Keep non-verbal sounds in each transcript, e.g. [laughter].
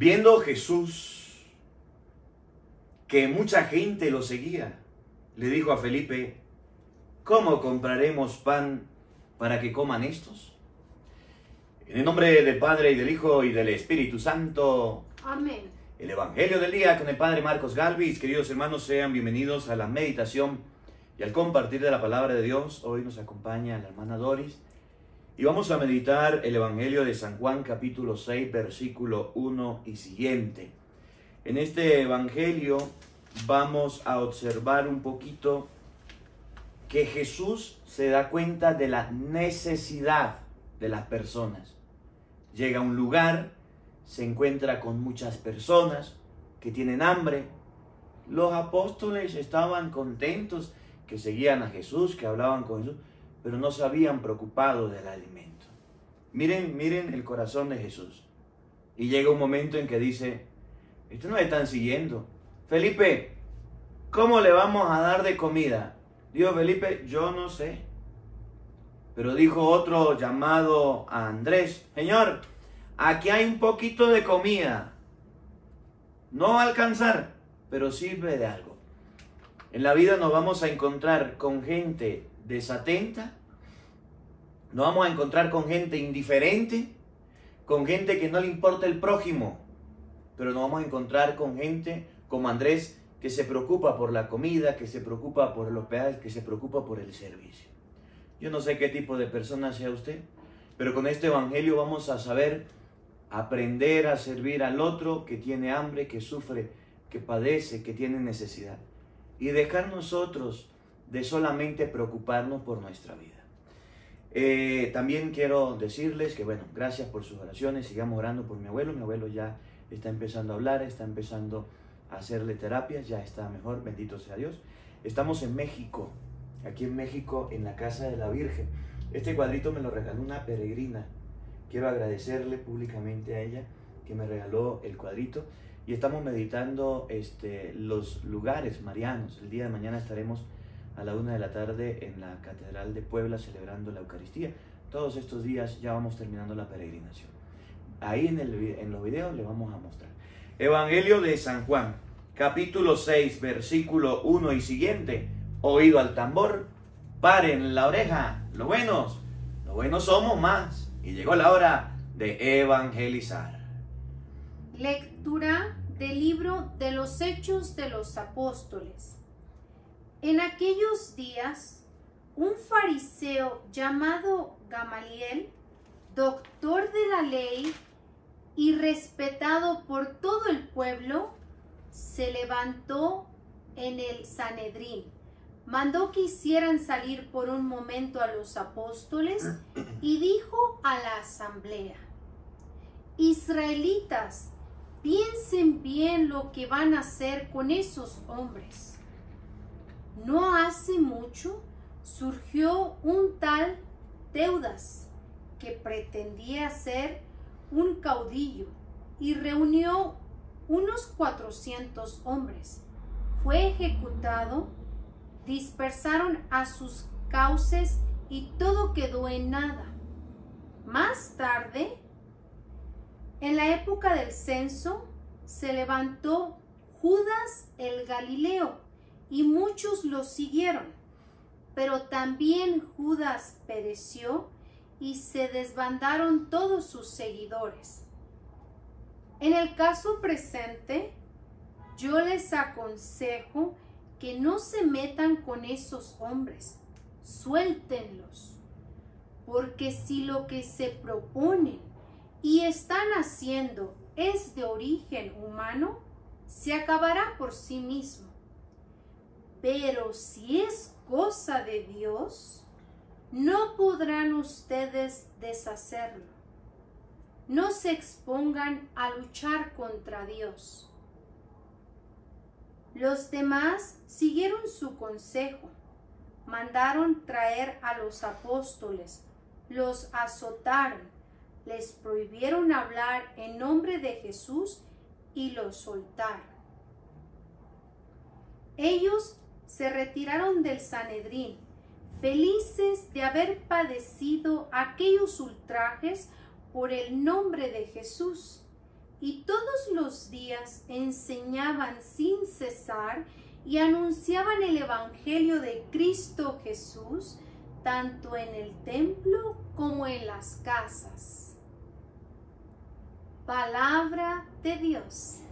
Viendo Jesús que mucha gente lo seguía, le dijo a Felipe, ¿cómo compraremos pan para que coman estos? En el nombre del Padre y del Hijo y del Espíritu Santo. Amén. El Evangelio del día con el Padre Marcos Galvis. Queridos hermanos, sean bienvenidos a la meditación y al compartir de la palabra de Dios. Hoy nos acompaña la hermana Doris y vamos a meditar el Evangelio de San Juan capítulo 6 versículo 1 y siguiente. En este Evangelio vamos a observar un poquito que Jesús se da cuenta de la necesidad de las personas. Llega a un lugar, se encuentra con muchas personas que tienen hambre. Los apóstoles estaban contentos que seguían a Jesús, que hablaban con Jesús, pero no se habían preocupado del alimento. Miren, miren el corazón de Jesús. Y llega un momento en que dice, esto no están siguiendo. Felipe, ¿cómo le vamos a dar de comida? Dijo Felipe, yo no sé. Pero dijo otro llamado a Andrés, Señor, aquí hay un poquito de comida. No va a alcanzar, pero sirve de algo. En la vida nos vamos a encontrar con gente desatenta, nos vamos a encontrar con gente indiferente, con gente que no le importa el prójimo, pero nos vamos a encontrar con gente como Andrés que se preocupa por la comida, que se preocupa por los hospedaje, que se preocupa por el servicio. Yo no sé qué tipo de persona sea usted, pero con este evangelio vamos a saber aprender a servir al otro que tiene hambre, que sufre, que padece, que tiene necesidad. Y dejar nosotros de solamente preocuparnos por nuestra vida. Eh, también quiero decirles que, bueno, gracias por sus oraciones, sigamos orando por mi abuelo. Mi abuelo ya está empezando a hablar, está empezando a hacerle terapias, ya está mejor, bendito sea Dios. Estamos en México, aquí en México, en la casa de la Virgen. Este cuadrito me lo regaló una peregrina. Quiero agradecerle públicamente a ella que me regaló el cuadrito. Y estamos meditando este, los lugares marianos. El día de mañana estaremos a la una de la tarde en la Catedral de Puebla celebrando la Eucaristía. Todos estos días ya vamos terminando la peregrinación. Ahí en, el, en los videos le vamos a mostrar. Evangelio de San Juan, capítulo 6, versículo 1 y siguiente. Oído al tambor, paren la oreja, lo buenos, lo buenos somos más. Y llegó la hora de evangelizar. Lectura del libro de los Hechos de los Apóstoles. En aquellos días, un fariseo llamado Gamaliel, doctor de la ley y respetado por todo el pueblo, se levantó en el Sanedrín. Mandó que hicieran salir por un momento a los apóstoles y dijo a la asamblea, Israelitas, piensen bien lo que van a hacer con esos hombres no hace mucho surgió un tal Teudas que pretendía ser un caudillo y reunió unos 400 hombres. Fue ejecutado, dispersaron a sus cauces y todo quedó en nada. Más tarde, en la época del censo, se levantó Judas el Galileo y muchos lo siguieron. Pero también Judas pereció y se desbandaron todos sus seguidores. En el caso presente, yo les aconsejo que no se metan con esos hombres, suéltenlos, porque si lo que se proponen y están haciendo es de origen humano, se acabará por sí mismo. Pero si es cosa de Dios, no podrán ustedes deshacerlo. No se expongan a luchar contra Dios. Los demás siguieron su consejo. Mandaron traer a los apóstoles, los azotaron, les prohibieron hablar en nombre de Jesús y los soltaron. Ellos se retiraron del Sanedrín, felices de haber padecido aquellos ultrajes por el nombre de Jesús, y todos los días enseñaban sin cesar y anunciaban el Evangelio de Cristo Jesús, tanto en el templo como en las casas. Palabra de Dios.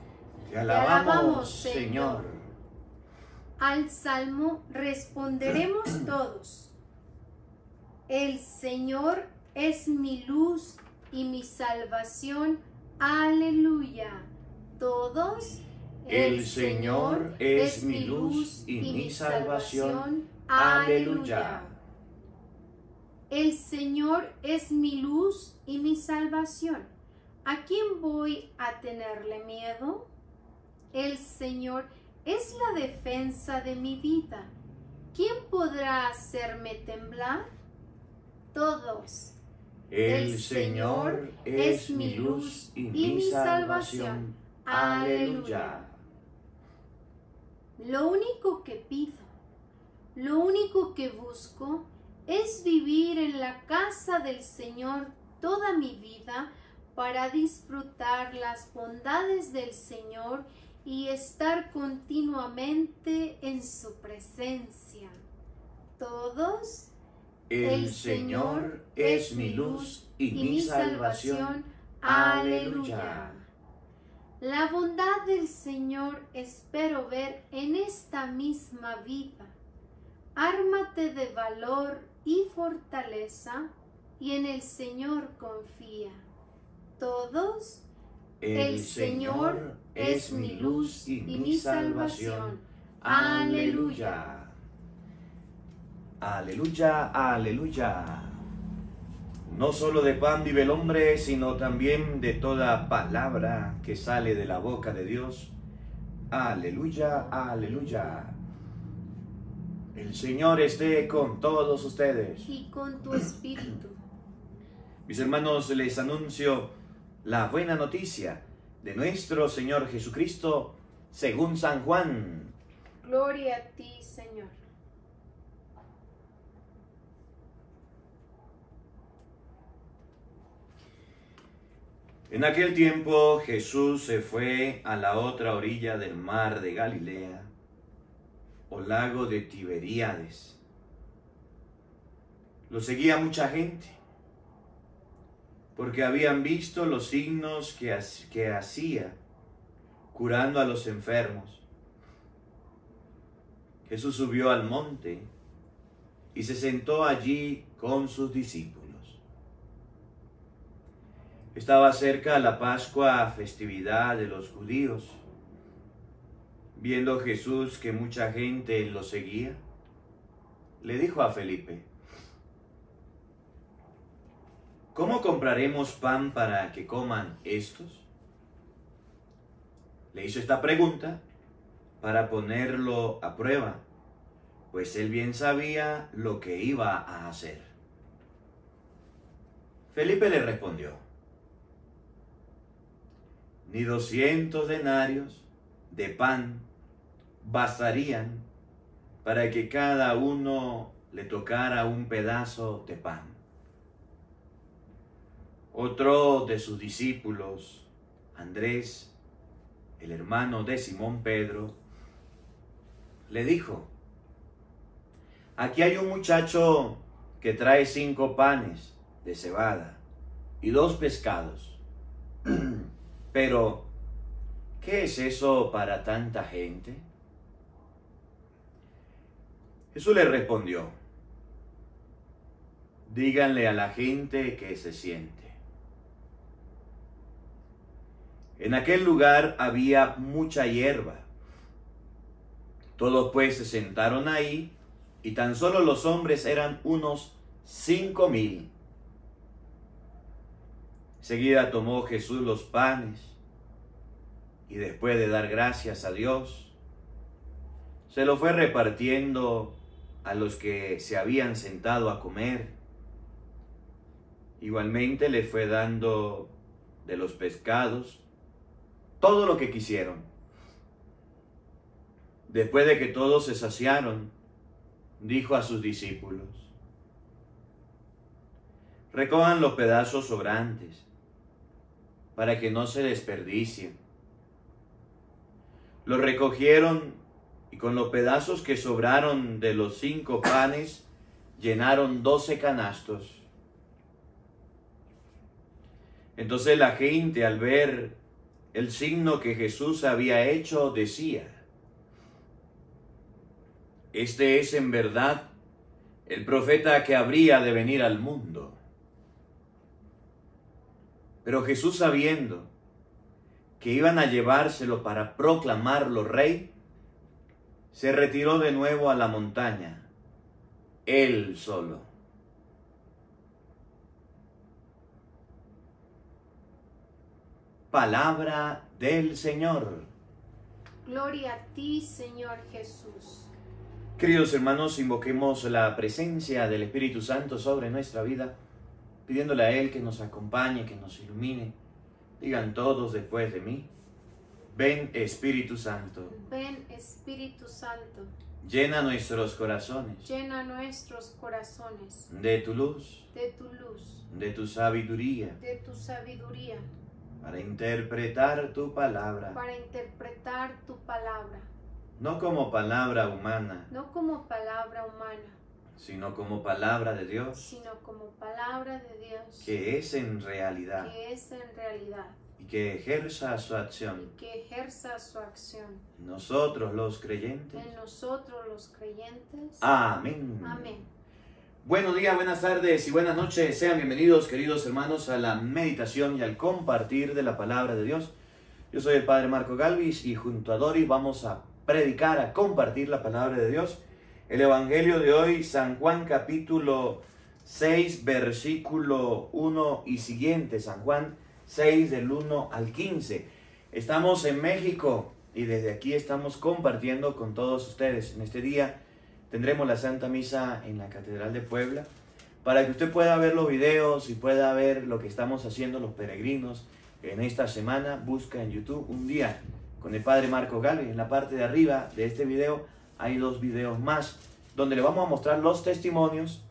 Te alabamos, Señor. Al salmo responderemos [clears throat] todos. El Señor es mi luz y mi salvación. Aleluya. Todos. El Señor es mi luz y mi salvación. Aleluya. El Señor es mi luz y mi salvación. ¿A quién voy a tenerle miedo? El Señor es la defensa de mi vida. ¿Quién podrá hacerme temblar? Todos. El Señor es mi luz y mi salvación. Aleluya. Lo único que pido, lo único que busco es vivir en la casa del Señor toda mi vida para disfrutar las bondades del Señor y estar continuamente en su presencia. Todos. El, Señor es mi luz y, mi salvación. Aleluya. La bondad del Señor espero ver en esta misma vida. Ármate de valor y fortaleza y en el Señor confía. Todos, el, Señor es mi luz y mi salvación. Aleluya. Aleluya, aleluya. No solo de pan vive el hombre, sino también de toda palabra que sale de la boca de Dios. Aleluya, aleluya. El Señor esté con todos ustedes. Y con tu espíritu. Mis hermanos, les anuncio la buena noticia de nuestro Señor Jesucristo según San Juan. Gloria a ti, Señor. En aquel tiempo Jesús se fue a la otra orilla del mar de Galilea o lago de Tiberíades. Lo seguía mucha gente, porque habían visto los signos que, que hacía curando a los enfermos. Jesús subió al monte y se sentó allí con sus discípulos. Estaba cerca la Pascua, festividad de los judíos. Viendo Jesús que mucha gente lo seguía, le dijo a Felipe, ¿cómo compraremos pan para que coman estos? Le hizo esta pregunta para ponerlo a prueba, pues él bien sabía lo que iba a hacer. Felipe le respondió, ni doscientos denarios de pan bastarían para que cada uno le tocara un pedazo de pan. Otro de sus discípulos, Andrés, el hermano de Simón Pedro, le dijo, aquí hay un muchacho que trae cinco panes de cebada y dos pescados. [clears throat] Pero, ¿qué es eso para tanta gente? Jesús le respondió, díganle a la gente que se siente. En aquel lugar había mucha hierba. Todos pues se sentaron ahí y tan solo los hombres eran unos cinco mil. Seguida tomó Jesús los panes y después de dar gracias a Dios, se lo fue repartiendo a los que se habían sentado a comer. Igualmente le fue dando de los pescados todo lo que quisieron. Después de que todos se saciaron, dijo a sus discípulos, recojan los pedazos sobrantes, para que no se desperdicie. Lo recogieron y con los pedazos que sobraron de los cinco panes llenaron doce canastos. Entonces la gente al ver el signo que Jesús había hecho decía, este es en verdad el profeta que habría de venir al mundo. Pero Jesús sabiendo que iban a llevárselo para proclamarlo rey, se retiró de nuevo a la montaña, él solo. Palabra del Señor. Gloria a ti, Señor Jesús. Queridos hermanos, invoquemos la presencia del Espíritu Santo sobre nuestra vida, pidiéndole a Él que nos acompañe, que nos ilumine. Digan todos después de mí, ven Espíritu Santo. Ven Espíritu Santo. Llena nuestros corazones. Llena nuestros corazones. De tu luz. De tu luz. De tu sabiduría. De tu sabiduría. Para interpretar tu palabra. Para interpretar tu palabra. No como palabra humana. No como palabra humana. Sino como palabra de Dios. Sino como palabra de Dios. Que es en realidad. Que es en realidad y que ejerza su acción. Y que ejerza su acción. Nosotros los creyentes. En nosotros los creyentes. Amén. Amén. Buenos días, buenas tardes y buenas noches. Sean bienvenidos, queridos hermanos, a la meditación y al compartir de la palabra de Dios. Yo soy el Padre Marco Galvis y junto a Doris vamos a predicar, a compartir la palabra de Dios. El Evangelio de hoy, San Juan capítulo 6, versículo 1 y siguiente. San Juan 6 del 1 al 15. Estamos en México y desde aquí estamos compartiendo con todos ustedes. En este día tendremos la Santa Misa en la Catedral de Puebla para que usted pueda ver los videos y pueda ver lo que estamos haciendo los peregrinos en esta semana. Busca en YouTube un día con el Padre Marco Galvez. En la parte de arriba de este video hay dos videos más donde le vamos a mostrar los testimonios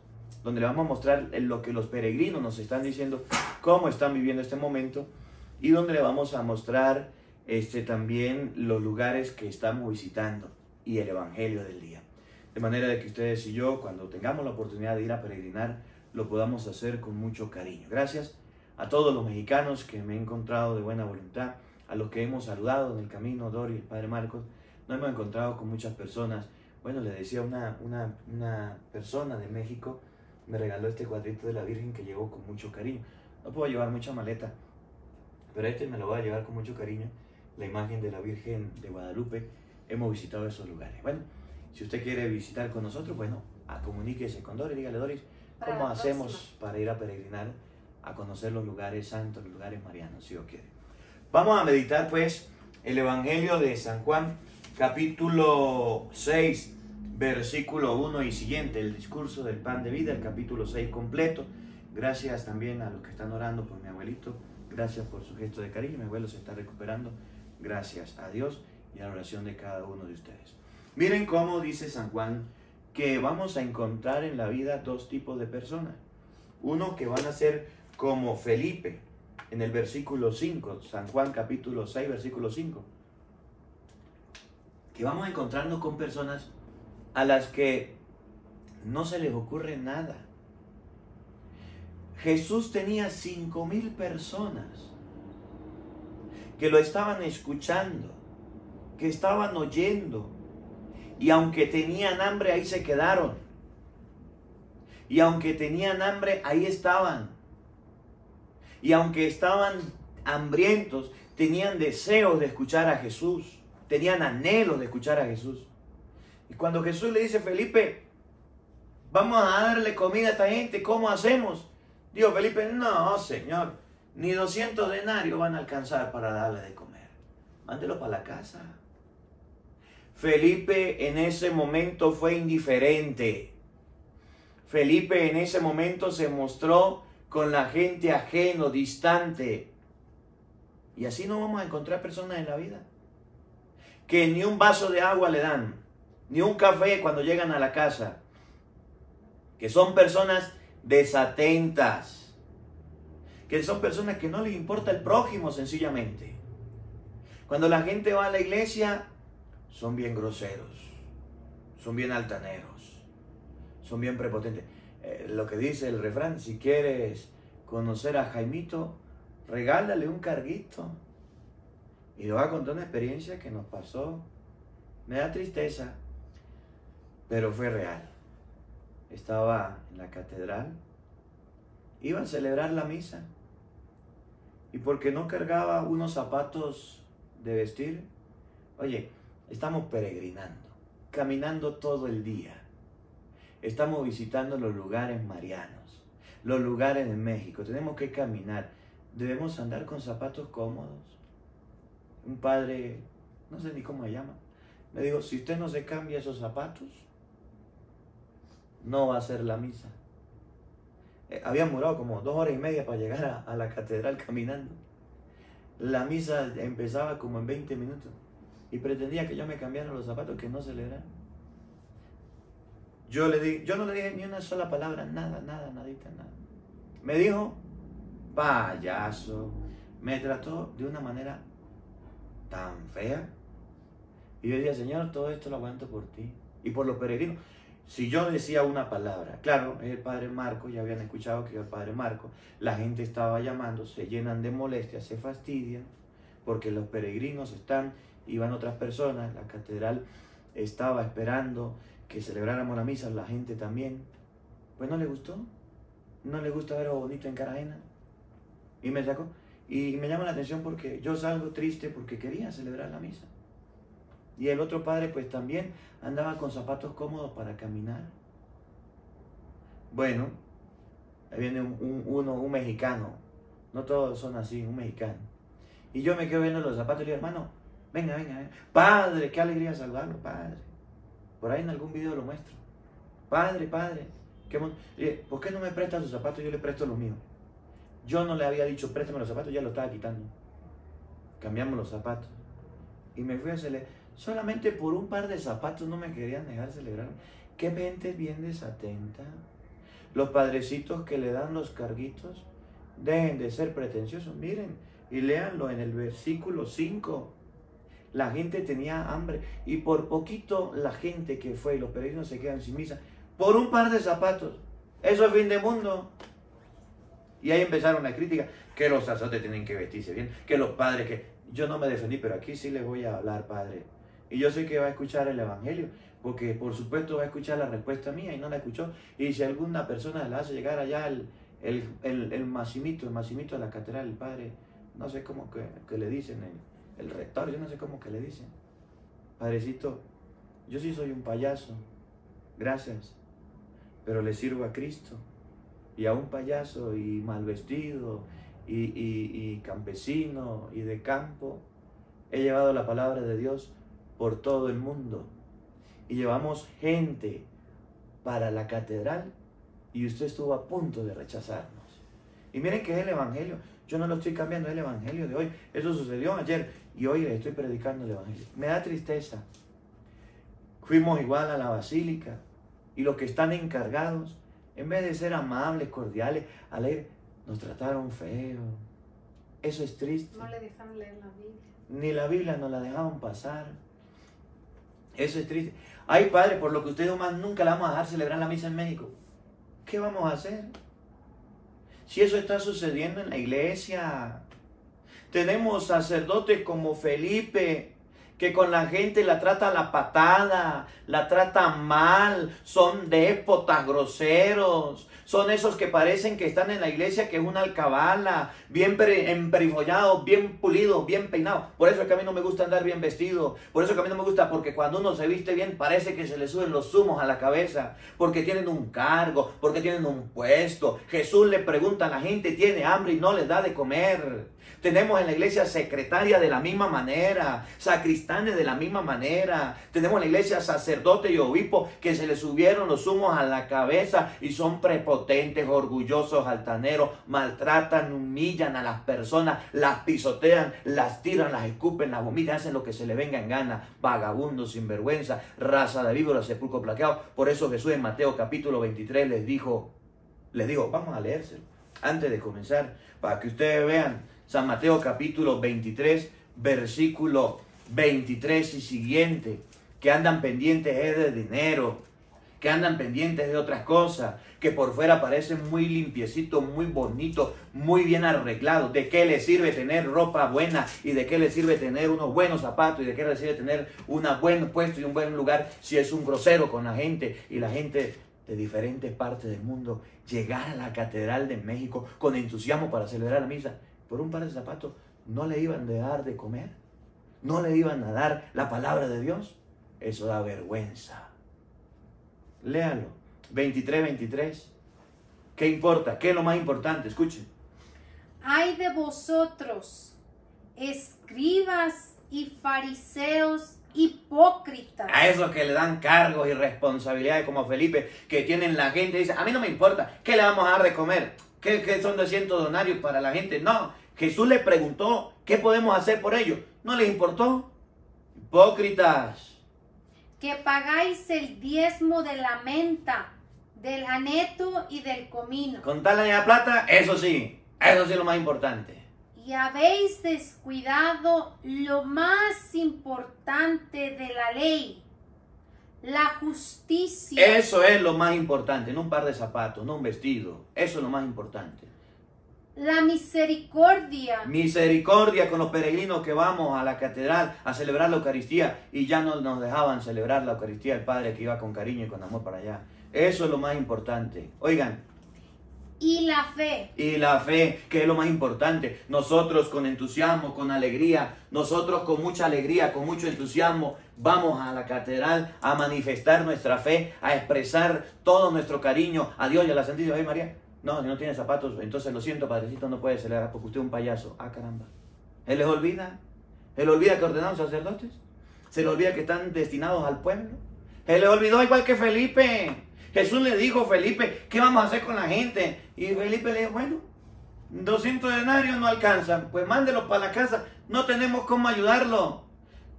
donde le vamos a mostrar lo que los peregrinos nos están diciendo, cómo están viviendo este momento, y donde le vamos a mostrar este, también los lugares que estamos visitando y el Evangelio del día. De manera de que ustedes y yo, cuando tengamos la oportunidad de ir a peregrinar, lo podamos hacer con mucho cariño. Gracias a todos los mexicanos que me he encontrado de buena voluntad, a los que hemos saludado en el camino, Dori, el Padre Marcos, nos hemos encontrado con muchas personas. Bueno, le decía una, una, una persona de México, me regaló este cuadrito de la Virgen que llevo con mucho cariño. No puedo llevar mucha maleta, pero este me lo voy a llevar con mucho cariño. La imagen de la Virgen de Guadalupe. Hemos visitado esos lugares. Bueno, si usted quiere visitar con nosotros, bueno, a comuníquese con Doris, dígale Doris, ¿cómo hacemos para ir a peregrinar, a conocer los lugares santos, los lugares marianos, si Dios quiere? Vamos a meditar pues el Evangelio de San Juan, capítulo 6, versículo 1 y siguiente, el discurso del pan de vida, el capítulo 6 completo. Gracias también a los que están orando por mi abuelito. Gracias por su gesto de cariño. Mi abuelo se está recuperando. Gracias a Dios y a la oración de cada uno de ustedes. Miren cómo dice San Juan que vamos a encontrar en la vida dos tipos de personas. Uno que van a ser como Felipe en el versículo 5, San Juan capítulo 6, versículo 5. Que vamos a encontrarnos con personas a las que no se les ocurre nada. Jesús tenía cinco mil personas que lo estaban escuchando, que estaban oyendo, y aunque tenían hambre, ahí se quedaron. Y aunque tenían hambre, ahí estaban. Y aunque estaban hambrientos, tenían deseos de escuchar a Jesús, tenían anhelos de escuchar a Jesús. Y cuando Jesús le dice, Felipe, vamos a darle comida a esta gente, ¿cómo hacemos? Dijo Felipe, no, Señor, ni 200 denarios van a alcanzar para darle de comer. Mándelo para la casa. Felipe en ese momento fue indiferente. Felipe en ese momento se mostró con la gente ajeno, distante. Y así no vamos a encontrar personas en la vida que ni un vaso de agua le dan ni un café cuando llegan a la casa, que son personas desatentas, que son personas que no les importa el prójimo sencillamente. Cuando la gente va a la iglesia, son bien groseros, son bien altaneros, son bien prepotentes. Eh, lo que dice el refrán, si quieres conocer a Jaimito, regálale un carguito. Y le va a contar una experiencia que nos pasó. Me da tristeza, pero fue real. Estaba en la catedral, iba a celebrar la misa. Y porque no cargaba unos zapatos de vestir, oye, estamos peregrinando, caminando todo el día. Estamos visitando los lugares marianos, los lugares de México. Tenemos que caminar. Debemos andar con zapatos cómodos. Un padre, no sé ni cómo se llama, me dijo, si usted no se cambia esos zapatos, no va a hacer la misa. Eh, había murado como dos horas y media para llegar a, a, la catedral caminando. La misa empezaba como en 20 minutos y pretendía que yo me cambiara los zapatos que no celebraran. Yo, le di, yo no le dije ni una sola palabra, nada, nada, nadita, nada. Me dijo, payaso. Me trató de una manera tan fea. Y yo decía, Señor, todo esto lo aguanto por ti y por los peregrinos. Si yo decía una palabra, claro, es el padre Marco, ya habían escuchado que era el padre Marco, la gente estaba llamando, se llenan de molestias, se fastidian, porque los peregrinos están, iban otras personas, la catedral estaba esperando que celebráramos la misa, la gente también. Pues no le gustó, no le gusta ver bonito en cara ajena. Y me sacó, y me llama la atención porque yo salgo triste porque quería celebrar la misa. Y el otro padre pues también andaba con zapatos cómodos para caminar. Bueno, ahí viene un, uno, un mexicano. No todos son así, un mexicano. Y yo me quedo viendo los zapatos y digo, hermano, venga, venga, venga. Padre, qué alegría saludarlo, padre. Por ahí en algún video lo muestro. Padre, padre. ¿qué ¿Por qué no me presta sus zapatos? Yo le presto los míos. Yo no le había dicho, préstame los zapatos, ya lo estaba quitando. Cambiamos los zapatos. Y me fui a celebrar. Solamente por un par de zapatos no me querían dejar celebrar. Qué mente bien desatenta. Los padrecitos que le dan los carguitos, dejen de ser pretenciosos. Miren, y léanlo en el versículo 5. La gente tenía hambre y por poquito la gente que fue y los peregrinos se quedan sin misa. Por un par de zapatos. Eso es fin de mundo. Y ahí empezaron las críticas, que los sacerdotes tienen que vestirse bien, que los padres, que yo no me defendí, pero aquí sí les voy a hablar, padre. Y yo sé que va a escuchar el Evangelio, porque por supuesto va a escuchar la respuesta mía y no la escuchó. Y si alguna persona le hace llegar allá el, el, el, el Massimito, el Massimito de la catedral, el padre, no sé cómo que, que le dicen, el rector, yo no sé cómo que le dicen. Padrecito, yo sí soy un payaso, gracias, pero le sirvo a Cristo. Y a un payaso y mal vestido y, y, y campesino y de campo, he llevado la palabra de Dios por todo el mundo. Y llevamos gente para la catedral y usted estuvo a punto de rechazarnos. Y miren que es el Evangelio. Yo no lo estoy cambiando, es el Evangelio de hoy. Eso sucedió ayer y hoy le estoy predicando el Evangelio. Me da tristeza. Fuimos igual a la basílica y los que están encargados, en vez de ser amables, cordiales, alegres, nos trataron feo. Eso es triste. No le dejaron leer la Biblia. Ni la Biblia nos la dejaron pasar. Eso es triste. Ay, padre, por lo que usted más nunca la vamos a dejar celebrar la misa en México. ¿Qué vamos a hacer? Si eso está sucediendo en la iglesia. Tenemos sacerdotes como Felipe, que con la gente la trata la patada, la tratan mal, son déspotas, groseros, son esos que parecen que están en la iglesia, que es una alcabala, bien emperifollados, bien pulidos, bien peinados. Por eso es que a mí no me gusta andar bien vestido, por eso es que a mí no me gusta, porque cuando uno se viste bien parece que se le suben los zumos a la cabeza, porque tienen un cargo, porque tienen un puesto. Jesús le pregunta a la gente, tiene hambre y no les da de comer. Tenemos en la iglesia secretaria de la misma manera, sacristanes de la misma manera. Tenemos en la iglesia sacerdote y obispo que se les subieron los humos a la cabeza y son prepotentes, orgullosos, altaneros, maltratan, humillan a las personas, las pisotean, las tiran, las escupen, las vomitan, hacen lo que se le venga en gana. Vagabundos, sinvergüenza, raza de víboras, sepulcro plaqueado. Por eso Jesús en Mateo capítulo 23 les dijo, les dijo, vamos a leérselo. antes de comenzar, para que ustedes vean San Mateo capítulo 23, versículo 23 y siguiente, que andan pendientes de dinero, que andan pendientes de otras cosas, que por fuera parecen muy limpiecitos, muy bonitos, muy bien arreglados. ¿De qué le sirve tener ropa buena? ¿Y de qué le sirve tener unos buenos zapatos? ¿Y de qué le sirve tener un buen puesto y un buen lugar si es un grosero con la gente? Y la gente de diferentes partes del mundo llegar a la Catedral de México con entusiasmo para celebrar la misa. Por un par de zapatos no le iban a dar de comer. No le iban a dar la palabra de Dios. Eso da vergüenza. Léalo. 23, 23. ¿Qué importa? ¿Qué es lo más importante? Escuchen. Hay de vosotros, escribas y fariseos hipócritas. A esos que le dan cargos y responsabilidades como Felipe, que tienen la gente, dice, a mí no me importa, ¿qué le vamos a dar de comer? ¿Qué, qué son 200 donarios para la gente? No, Jesús le preguntó, ¿qué podemos hacer por ellos? No les importó. Hipócritas. Que pagáis el diezmo de la menta del aneto y del comino. Con tal la plata, eso sí, eso sí es lo más importante. Y habéis descuidado lo más importante de la ley, la justicia. Eso es lo más importante, no un par de zapatos, no un vestido. Eso es lo más importante. La misericordia. Misericordia con los peregrinos que vamos a la catedral a celebrar la Eucaristía y ya no nos dejaban celebrar la Eucaristía el Padre que iba con cariño y con amor para allá. Eso es lo más importante. Oigan. Y la fe. Y la fe, que es lo más importante. Nosotros con entusiasmo, con alegría, nosotros con mucha alegría, con mucho entusiasmo, vamos a la catedral a manifestar nuestra fe, a expresar todo nuestro cariño a Dios y a la Santísima Virgen María. No, si no tiene zapatos, entonces lo siento, padrecito, no puede celebrar porque usted es un payaso. Ah, caramba. Él les olvida. Él olvida que ordenaron sacerdotes. Se le olvida que están destinados al pueblo. Él le olvidó igual que Felipe. Jesús le dijo, Felipe, ¿qué vamos a hacer con la gente? Y Felipe le dijo, bueno, 200 denarios no alcanzan, pues mándelos para la casa, no tenemos cómo ayudarlo.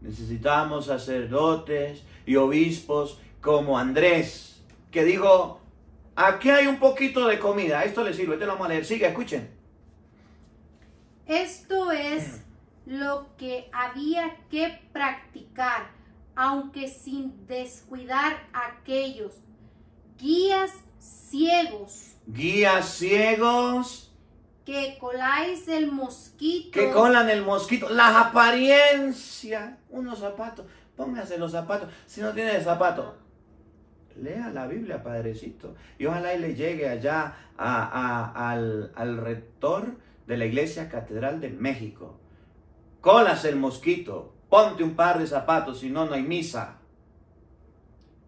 Necesitamos sacerdotes y obispos como Andrés, que dijo, aquí hay un poquito de comida, esto le sirve, te lo vamos a leer, sigue, escuchen. Esto es lo que había que practicar, aunque sin descuidar aquellos guías ciegos. Guías ciegos. Que coláis el mosquito. Que colan el mosquito. Las apariencias. Unos zapatos. Póngase los zapatos. Si no tiene zapatos, lea la Biblia, padrecito. Y ojalá y le llegue allá al, al rector de la Iglesia Catedral de México. Colas el mosquito. Ponte un par de zapatos, si no, no hay misa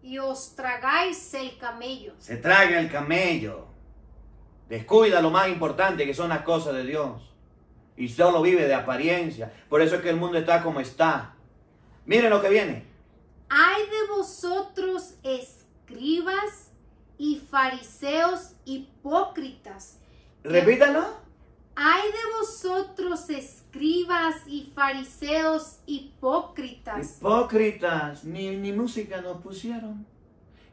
y os tragáis el camello. Se traga el camello. Descuida lo más importante que son las cosas de Dios. Y solo vive de apariencia. Por eso es que el mundo está como está. Miren lo que viene. Hay de vosotros escribas y fariseos hipócritas. Repítalo. Hay de vosotros escribas y fariseos hipócritas. Hipócritas, ni, ni música nos pusieron.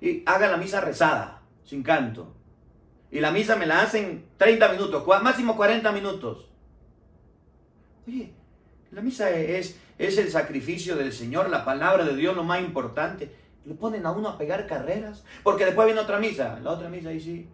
Y haga la misa rezada, sin canto. Y la misa me la hacen 30 minutos, máximo 40 minutos. Oye, la misa es, es el sacrificio del Señor, la palabra de Dios, lo más importante. Le ponen a uno a pegar carreras, porque después viene otra misa. La otra misa ahí sí.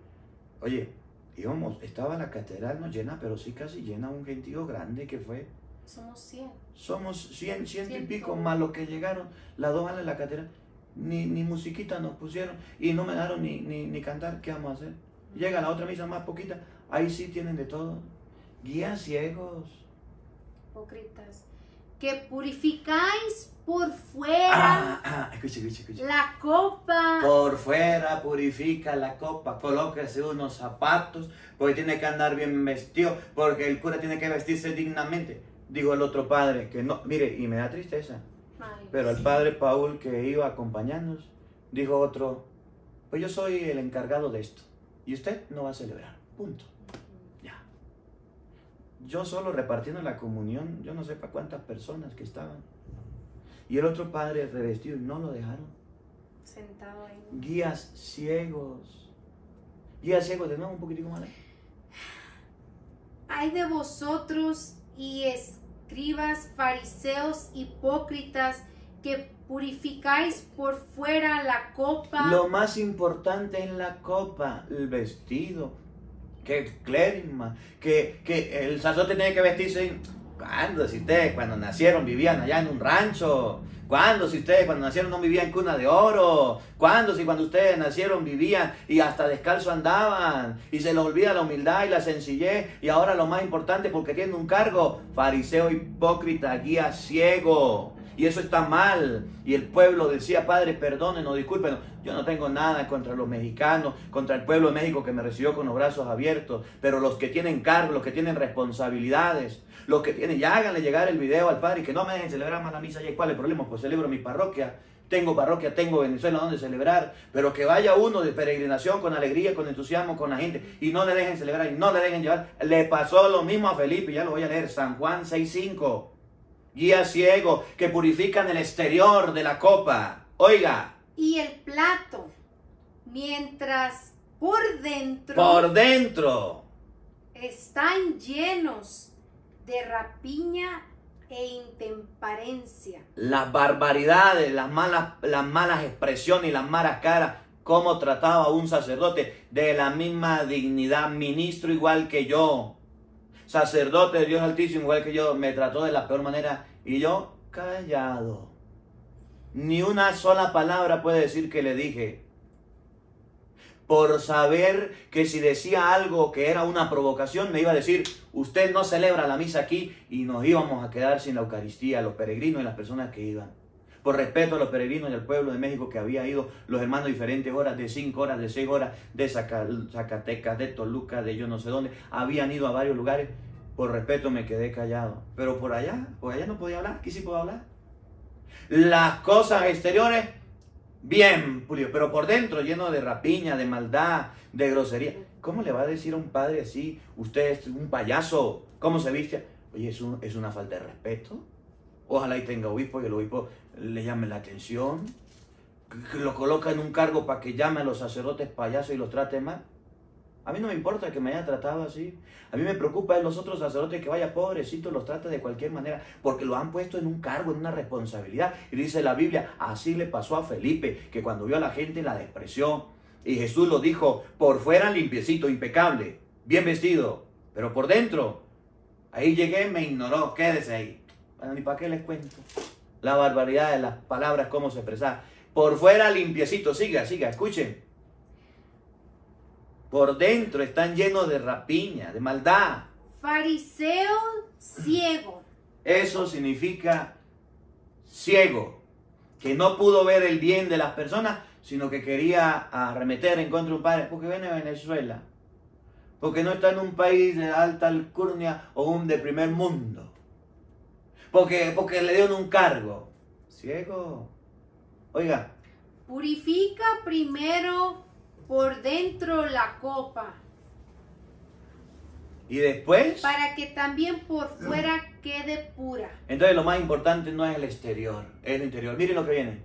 Oye, íbamos, estaba la catedral no llena, pero sí casi llena, un gentío grande que fue. Somos 100. Somos 100, ciento y pico más los que llegaron, las dos van en la catedral. Ni, ni musiquita nos pusieron y no me dejaron ni, ni, ni cantar, ¿qué vamos a hacer? Llega la otra misa más poquita, ahí sí tienen de todo. Guías ciegos. Hipócritas. Que purificáis por fuera ah, ah, escucha, escucha, escucha. la copa. Por fuera purifica la copa, colóquese unos zapatos, porque tiene que andar bien vestido, porque el cura tiene que vestirse dignamente. Dijo el otro padre, que no, mire, y me da tristeza. pero el padre Paul que iba acompañándonos, dijo otro, pues yo soy el encargado de esto, y usted no va a celebrar, punto. Ya. Yo solo repartiendo la comunión, yo no sé para cuántas personas que estaban. Y el otro padre revestido y no lo dejaron. Sentado ahí. Guías ciegos. Guías ciegos, de nuevo un poquitico más. Hay de vosotros y escribas, fariseos, hipócritas, que purificáis por fuera la copa. Lo más importante en la copa, el vestido. Que clérima, que, que el sacerdote tiene que vestirse. ¿Cuándo? Si ustedes cuando nacieron vivían allá en un rancho. ¿Cuándo? Si ustedes cuando nacieron no vivían en cuna de oro. ¿Cuándo? Si cuando ustedes nacieron vivían y hasta descalzo andaban. Y se les olvida la humildad y la sencillez. Y ahora lo más importante porque tienen un cargo. Fariseo hipócrita, guía ciego. Y eso está mal. Y el pueblo decía, Padre, perdónenos, discúlpenos. Yo no tengo nada contra los mexicanos, contra el pueblo de México que me recibió con los brazos abiertos. Pero los que tienen cargo, los que tienen responsabilidades, los que tienen, ya háganle llegar el video al Padre y que no me dejen celebrar más la misa. ¿Y cuál es el problema? Pues celebro mi parroquia. Tengo parroquia, tengo Venezuela donde celebrar, pero que vaya uno de peregrinación con alegría, con entusiasmo, con la gente y no le dejen celebrar y no le dejen llevar. Le pasó lo mismo a Felipe, ya lo voy a leer, San Juan 6.5 guía ciego que purifican el exterior de la copa. Oiga. Y el plato, mientras por dentro. Por dentro. Están llenos de rapiña e intemperencia. Las barbaridades, las malas, las malas expresiones y las malas caras. Cómo trataba un sacerdote de la misma dignidad, ministro igual que yo sacerdote de Dios Altísimo, igual que yo, me trató de la peor manera y yo callado. Ni una sola palabra puede decir que le dije. Por saber que si decía algo que era una provocación, me iba a decir, usted no celebra la misa aquí y nos íbamos a quedar sin la Eucaristía, los peregrinos y las personas que iban por respeto a los peregrinos y al pueblo de México que había ido los hermanos diferentes horas, de cinco horas, de seis horas, de Zacatecas, de Toluca, de yo no sé dónde, habían ido a varios lugares. Por respeto me quedé callado. Pero por allá, por allá no podía hablar, aquí sí puedo hablar. Las cosas exteriores, bien, Julio, pero por dentro lleno de rapiña, de maldad, de grosería. ¿Cómo le va a decir a un padre así, usted es un payaso? ¿Cómo se viste? Oye, es, es una falta de respeto. Ojalá y tenga obispo y el obispo le llame la atención, que lo coloca en un cargo para que llame a los sacerdotes payasos y los trate mal. A mí no me importa que me haya tratado así. A mí me preocupa es los otros sacerdotes que vaya pobrecito los trate de cualquier manera, porque lo han puesto en un cargo, en una responsabilidad. Y dice la Biblia, así le pasó a Felipe, que cuando vio a la gente la despreció. Y Jesús lo dijo, por fuera limpiecito, impecable, bien vestido, pero por dentro, ahí llegué, me ignoró, quédese ahí. Bueno, ni para qué les cuento la barbaridad de las palabras, cómo se expresa. Por fuera limpiecito, siga, siga, escuchen. Por dentro están llenos de rapiña, de maldad. Fariseo ciego. Eso significa ciego, que no pudo ver el bien de las personas, sino que quería arremeter en contra de un padre, porque viene de Venezuela, porque no está en un país de alta alcurnia o un de primer mundo porque, porque le dieron un cargo. Ciego. Oiga. Purifica primero por dentro la copa. ¿Y después? Para que también por fuera quede pura. Entonces lo más importante no es el exterior, es el interior. Miren lo que viene.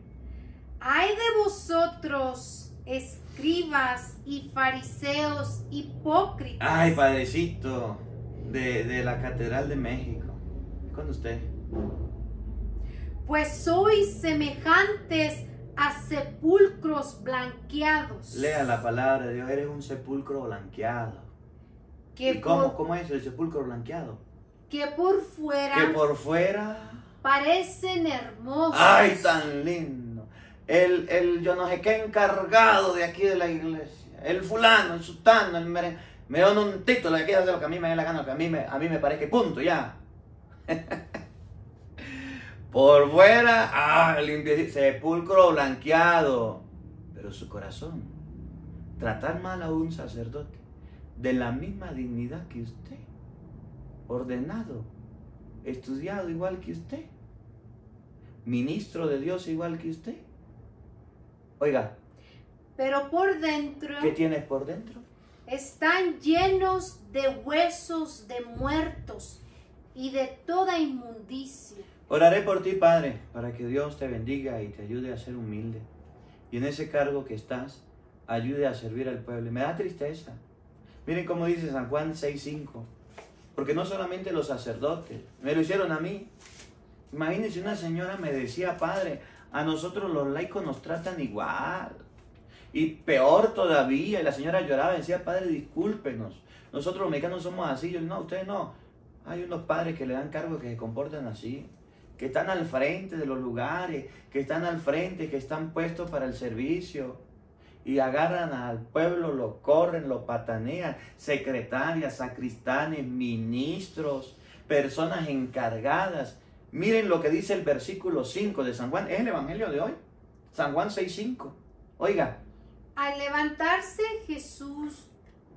Hay de vosotros, escribas y fariseos hipócritas. Ay, padrecito de, de la Catedral de México. Con usted pues sois semejantes a sepulcros blanqueados. Lea la palabra de Dios, eres un sepulcro blanqueado. ¿Y cómo, cómo es el sepulcro blanqueado? Que por fuera. Que por fuera. Parecen hermosos. ¡Ay, tan lindo! El, el yo no sé qué encargado de aquí de la iglesia. El fulano, el sultano, el mere, me dan un título de aquí hacer lo que a mí me dé la gana, lo que a mí me, a mí me parece, punto, ya. [laughs] Por fuera, ah, limpio, sepulcro blanqueado. Pero su corazón, tratar mal a un sacerdote de la misma dignidad que usted, ordenado, estudiado igual que usted, ministro de Dios igual que usted. Oiga. Pero por dentro. ¿Qué tienes por dentro? Están llenos de huesos de muertos y de toda inmundicia. Oraré por ti, Padre, para que Dios te bendiga y te ayude a ser humilde. Y en ese cargo que estás, ayude a servir al pueblo. Me da tristeza. Miren cómo dice San Juan 6.5. Porque no solamente los sacerdotes, me lo hicieron a mí. Imagínense, una señora me decía, padre, a nosotros los laicos nos tratan igual. Y peor todavía, y la señora lloraba y decía, padre, discúlpenos. Nosotros los mexicanos somos así. Yo, no, ustedes no. Hay unos padres que le dan cargo que se comportan así, que están al frente de los lugares, que están al frente, que están puestos para el servicio. Y agarran al pueblo, lo corren, lo patanean. Secretarias, sacristanes, ministros, personas encargadas. Miren lo que dice el versículo 5 de San Juan. Es el Evangelio de hoy. San Juan 6.5. Oiga. Al levantarse Jesús,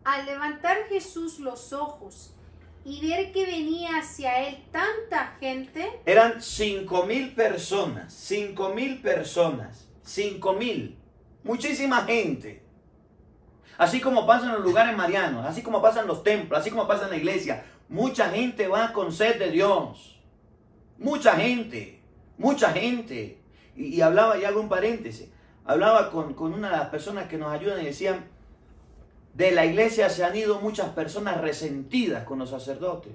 al levantar Jesús los ojos y ver que venía hacia él tanta gente. Eran cinco mil personas, cinco mil personas, cinco mil, muchísima gente. Así como pasa en los lugares marianos, así como pasa en los templos, así como pasa en la iglesia, mucha gente va con sed de Dios. Mucha gente, mucha gente. Y, hablaba, y hago un paréntesis, hablaba con, con una de las personas que nos ayudan y decían, de la iglesia se han ido muchas personas resentidas con los sacerdotes.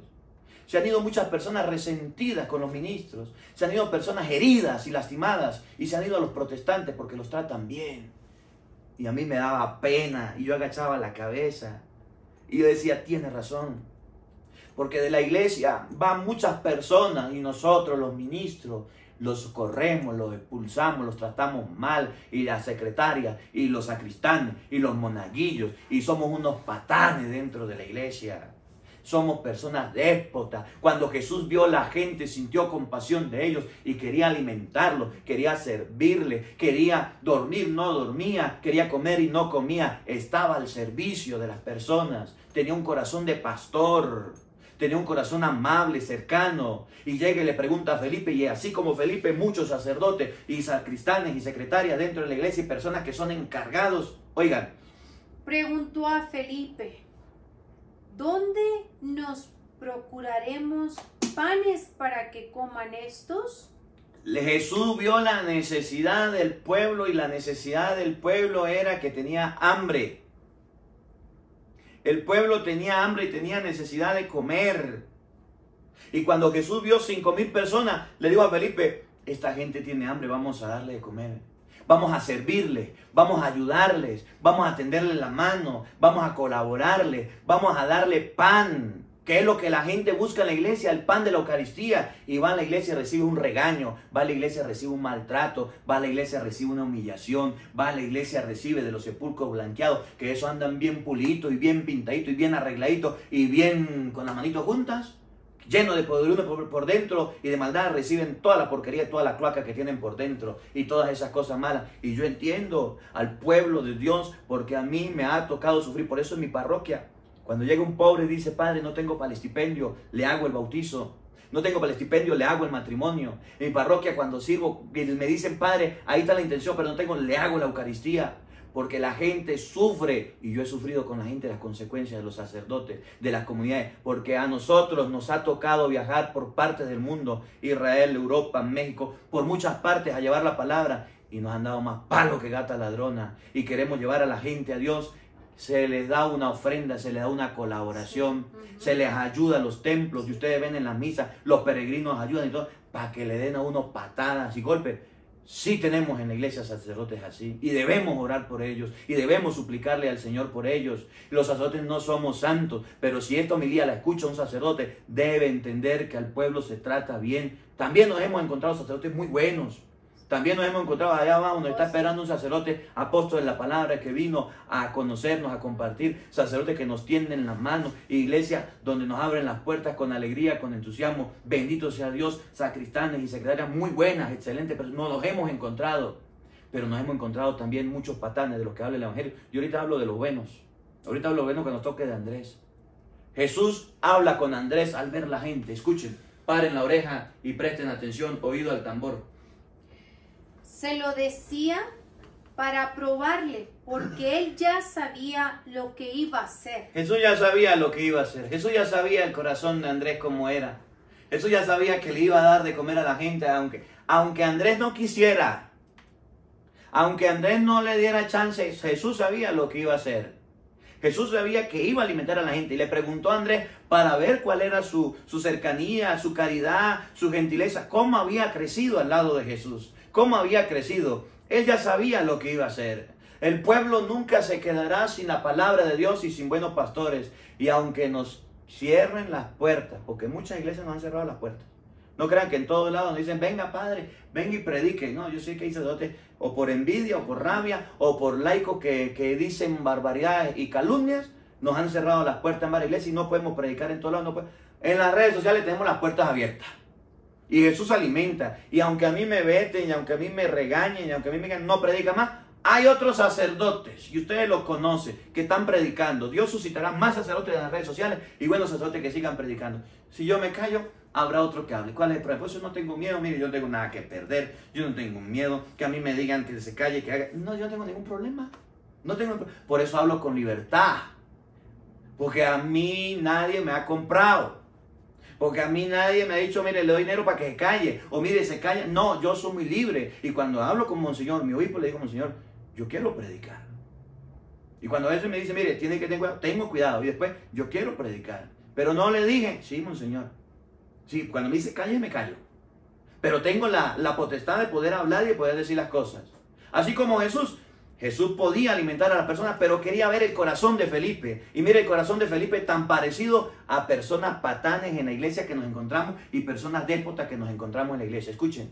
Se han ido muchas personas resentidas con los ministros. Se han ido personas heridas y lastimadas. Y se han ido a los protestantes porque los tratan bien. Y a mí me daba pena. Y yo agachaba la cabeza. Y yo decía, tiene razón. Porque de la iglesia van muchas personas y nosotros, los ministros, los corremos, los expulsamos, los tratamos mal, y la secretaria, y los sacristanes, y los monaguillos, y somos unos patanes dentro de la iglesia. Somos personas déspotas. Cuando Jesús vio a la gente, sintió compasión de ellos y quería alimentarlos, quería servirle, quería dormir, no dormía, quería comer y no comía. Estaba al servicio de las personas. Tenía un corazón de pastor tenía un corazón amable, cercano, y llega y le pregunta a Felipe, y así como Felipe, muchos sacerdotes y sacristanes y secretarias dentro de la iglesia y personas que son encargados, oigan. Preguntó a Felipe, ¿dónde nos procuraremos panes para que coman estos? Jesús vio la necesidad del pueblo y la necesidad del pueblo era que tenía hambre. El pueblo tenía hambre y tenía necesidad de comer. Y cuando Jesús vio cinco mil personas, le dijo a Felipe, esta gente tiene hambre, vamos a darle de comer. Vamos a servirle, vamos a ayudarles, vamos a tenderle la mano, vamos a colaborarle, vamos a darle pan. ¿Qué es lo que la gente busca en la iglesia? El pan de la Eucaristía. Y va a la iglesia y recibe un regaño, va a la iglesia y recibe un maltrato, va a la iglesia y recibe una humillación, va a la iglesia y recibe de los sepulcros blanqueados, que eso andan bien pulitos y bien pintaditos y bien arregladitos y bien con las manitos juntas, lleno de poder por, por, dentro y de maldad, reciben toda la porquería, toda la cloaca que tienen por dentro y todas esas cosas malas. Y yo entiendo al pueblo de Dios porque a mí me ha tocado sufrir, por eso en mi parroquia cuando llega un pobre y dice, Padre, no tengo para el estipendio, le hago el bautizo. No tengo para el estipendio, le hago el matrimonio. En mi parroquia, cuando sirvo, me dicen, Padre, ahí está la intención, pero no tengo, le hago la Eucaristía. Porque la gente sufre, y yo he sufrido con la gente las consecuencias de los sacerdotes, de las comunidades, porque a nosotros nos ha tocado viajar por partes del mundo, Israel, Europa, México, por muchas partes a llevar la palabra, y nos han dado más palo que gata ladrona, y queremos llevar a la gente a Dios, se les da una ofrenda, se les da una colaboración, se les ayuda a los templos, y ustedes ven en la misa, los peregrinos ayudan y todo, para que le den a uno patadas y golpes. Sí tenemos en la iglesia sacerdotes así y debemos orar por ellos y debemos suplicarle al Señor por ellos. Los sacerdotes no somos santos, pero si esta homilía la escucha un sacerdote, debe entender que al pueblo se trata bien. También nos hemos encontrado sacerdotes muy buenos, también nos hemos encontrado allá abajo donde está esperando un sacerdote apóstol de la palabra que vino a conocernos, a compartir, sacerdote que nos tienden las manos, iglesia donde nos abren las puertas con alegría, con entusiasmo. Bendito sea Dios, sacristanes y secretarias muy buenas, excelentes, pero no nos hemos encontrado. Pero nos hemos encontrado también muchos patanes de los que habla el Evangelio. Yo ahorita hablo de los buenos. Ahorita hablo de los buenos cuando toque de Andrés. Jesús habla con Andrés al ver la gente. Escuchen, paren la oreja y presten atención, oído al tambor. Se lo decía para probarle, porque él ya sabía lo que iba a hacer. Jesús ya sabía lo que iba a hacer. Jesús ya sabía el corazón de Andrés cómo era. Jesús ya sabía que le iba a dar de comer a la gente, aunque, aunque Andrés no quisiera. Aunque Andrés no le diera chance, Jesús sabía lo que iba a hacer. Jesús sabía que iba a alimentar a la gente y le preguntó a Andrés para ver cuál era su, su cercanía, su caridad, su gentileza, cómo había crecido al lado de Jesús, cómo había crecido. Él ya sabía lo que iba a hacer. El pueblo nunca se quedará sin la palabra de Dios y sin buenos pastores. Y aunque nos cierren las puertas, porque muchas iglesias nos han cerrado las puertas. No crean que en todos lados nos dicen, venga padre, venga y predique. No, yo sé que hay sacerdotes o por envidia o por rabia o por laicos que, que dicen barbaridades y calumnias, nos han cerrado las puertas en varias iglesias y no podemos predicar en todos lados. No en las redes sociales tenemos las puertas abiertas. Y Jesús alimenta. Y aunque a mí me veten, y aunque a mí me regañen, y aunque a mí me digan, no predica más, hay otros sacerdotes, y ustedes los conocen, que están predicando. Dios suscitará más sacerdotes en las redes sociales y buenos sacerdotes que sigan predicando. Si yo me callo, habrá otro que hable. ¿Cuál es el problema? Pues yo no tengo miedo, mire, yo no tengo nada que perder, yo no tengo miedo que a mí me digan que se calle, que haga. No, yo no tengo ningún problema. No tengo Por eso hablo con libertad. Porque a mí nadie me ha comprado. Porque a mí nadie me ha dicho, mire, le doy dinero para que se calle. O mire, se calla. No, yo soy muy libre. Y cuando hablo con Monseñor, mi obispo le digo, Monseñor, yo quiero predicar. Y cuando veces me dice, mire, tiene que tener cuidado, tengo cuidado. Y después, yo quiero predicar. Pero no le dije, sí, Monseñor. Sí, cuando me dice calle, me callo. Pero tengo la, la potestad de poder hablar y de poder decir las cosas. Así como Jesús Jesús podía alimentar a las personas, pero quería ver el corazón de Felipe. Y mire el corazón de Felipe tan parecido a personas patanes en la iglesia que nos encontramos y personas déspotas que nos encontramos en la iglesia. Escuchen.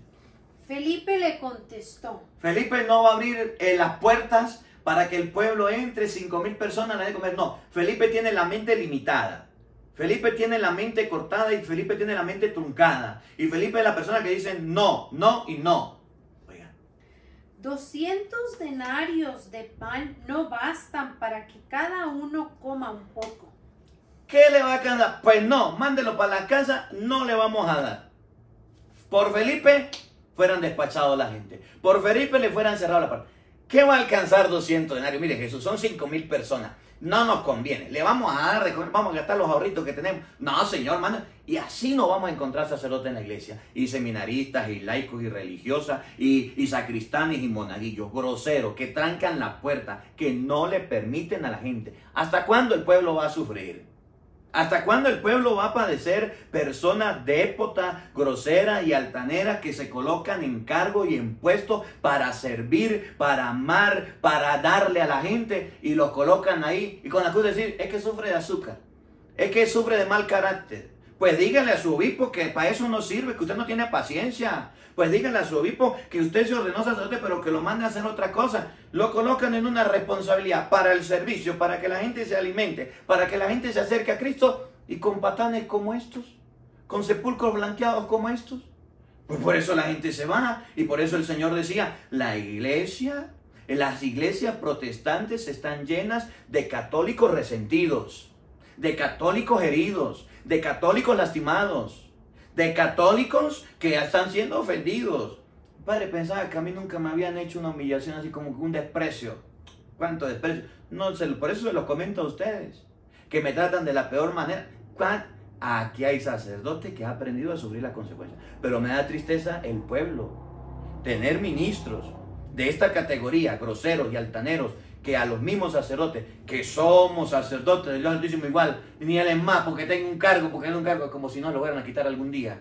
Felipe le contestó. Felipe no va a abrir eh, las puertas para que el pueblo entre, cinco mil personas, a de comer. No, Felipe tiene la mente limitada. Felipe tiene la mente cortada y Felipe tiene la mente truncada. Y Felipe es la persona que dice no, no y no. 200 denarios de pan no bastan para que cada uno coma un poco. ¿Qué le va a quedar? Pues no, mándelo para la casa, no le vamos a dar. Por Felipe fueran despachados la gente. Por Felipe le fueran cerrado la puerta. ¿Qué va a alcanzar 200 denarios? Mire, Jesús, son 5 mil personas no nos conviene. Le vamos a dar vamos a gastar los ahorritos que tenemos. No, señor, manda. Y así no vamos a encontrar sacerdotes en la iglesia. Y seminaristas, y laicos, y religiosas, y, y sacristanes, y monaguillos, groseros, que trancan la puerta, que no le permiten a la gente. ¿Hasta cuándo el pueblo va a sufrir? ¿Hasta cuándo el pueblo va a padecer personas déspotas, groseras y altaneras que se colocan en cargo y en puesto para servir, para amar, para darle a la gente y los colocan ahí y con la cruz decir, es que sufre de azúcar, es que sufre de mal carácter? Pues díganle a su obispo que para eso no sirve, que usted no tiene paciencia. Pues díganle a su obispo que usted se ordenó sacerdote, pero que lo mande a hacer otra cosa. Lo colocan en una responsabilidad para el servicio, para que la gente se alimente, para que la gente se acerque a Cristo y con patanes como estos, con sepulcros blanqueados como estos. Pues por eso la gente se va y por eso el Señor decía, la iglesia, las iglesias protestantes están llenas de católicos resentidos, de católicos heridos, de católicos lastimados, de católicos que están siendo ofendidos. Padre, pensaba que a mí nunca me habían hecho una humillación así como un desprecio. ¿Cuánto desprecio? No, por eso se lo comento a ustedes, que me tratan de la peor manera. Aquí hay sacerdote que ha aprendido a sufrir las consecuencias. Pero me da tristeza el pueblo. Tener ministros de esta categoría, groseros y altaneros, que a los mismos sacerdotes, que somos sacerdotes del Dios Altísimo igual, ni él es más porque tengo un cargo, porque él un cargo, como si no lo fueran a quitar algún día.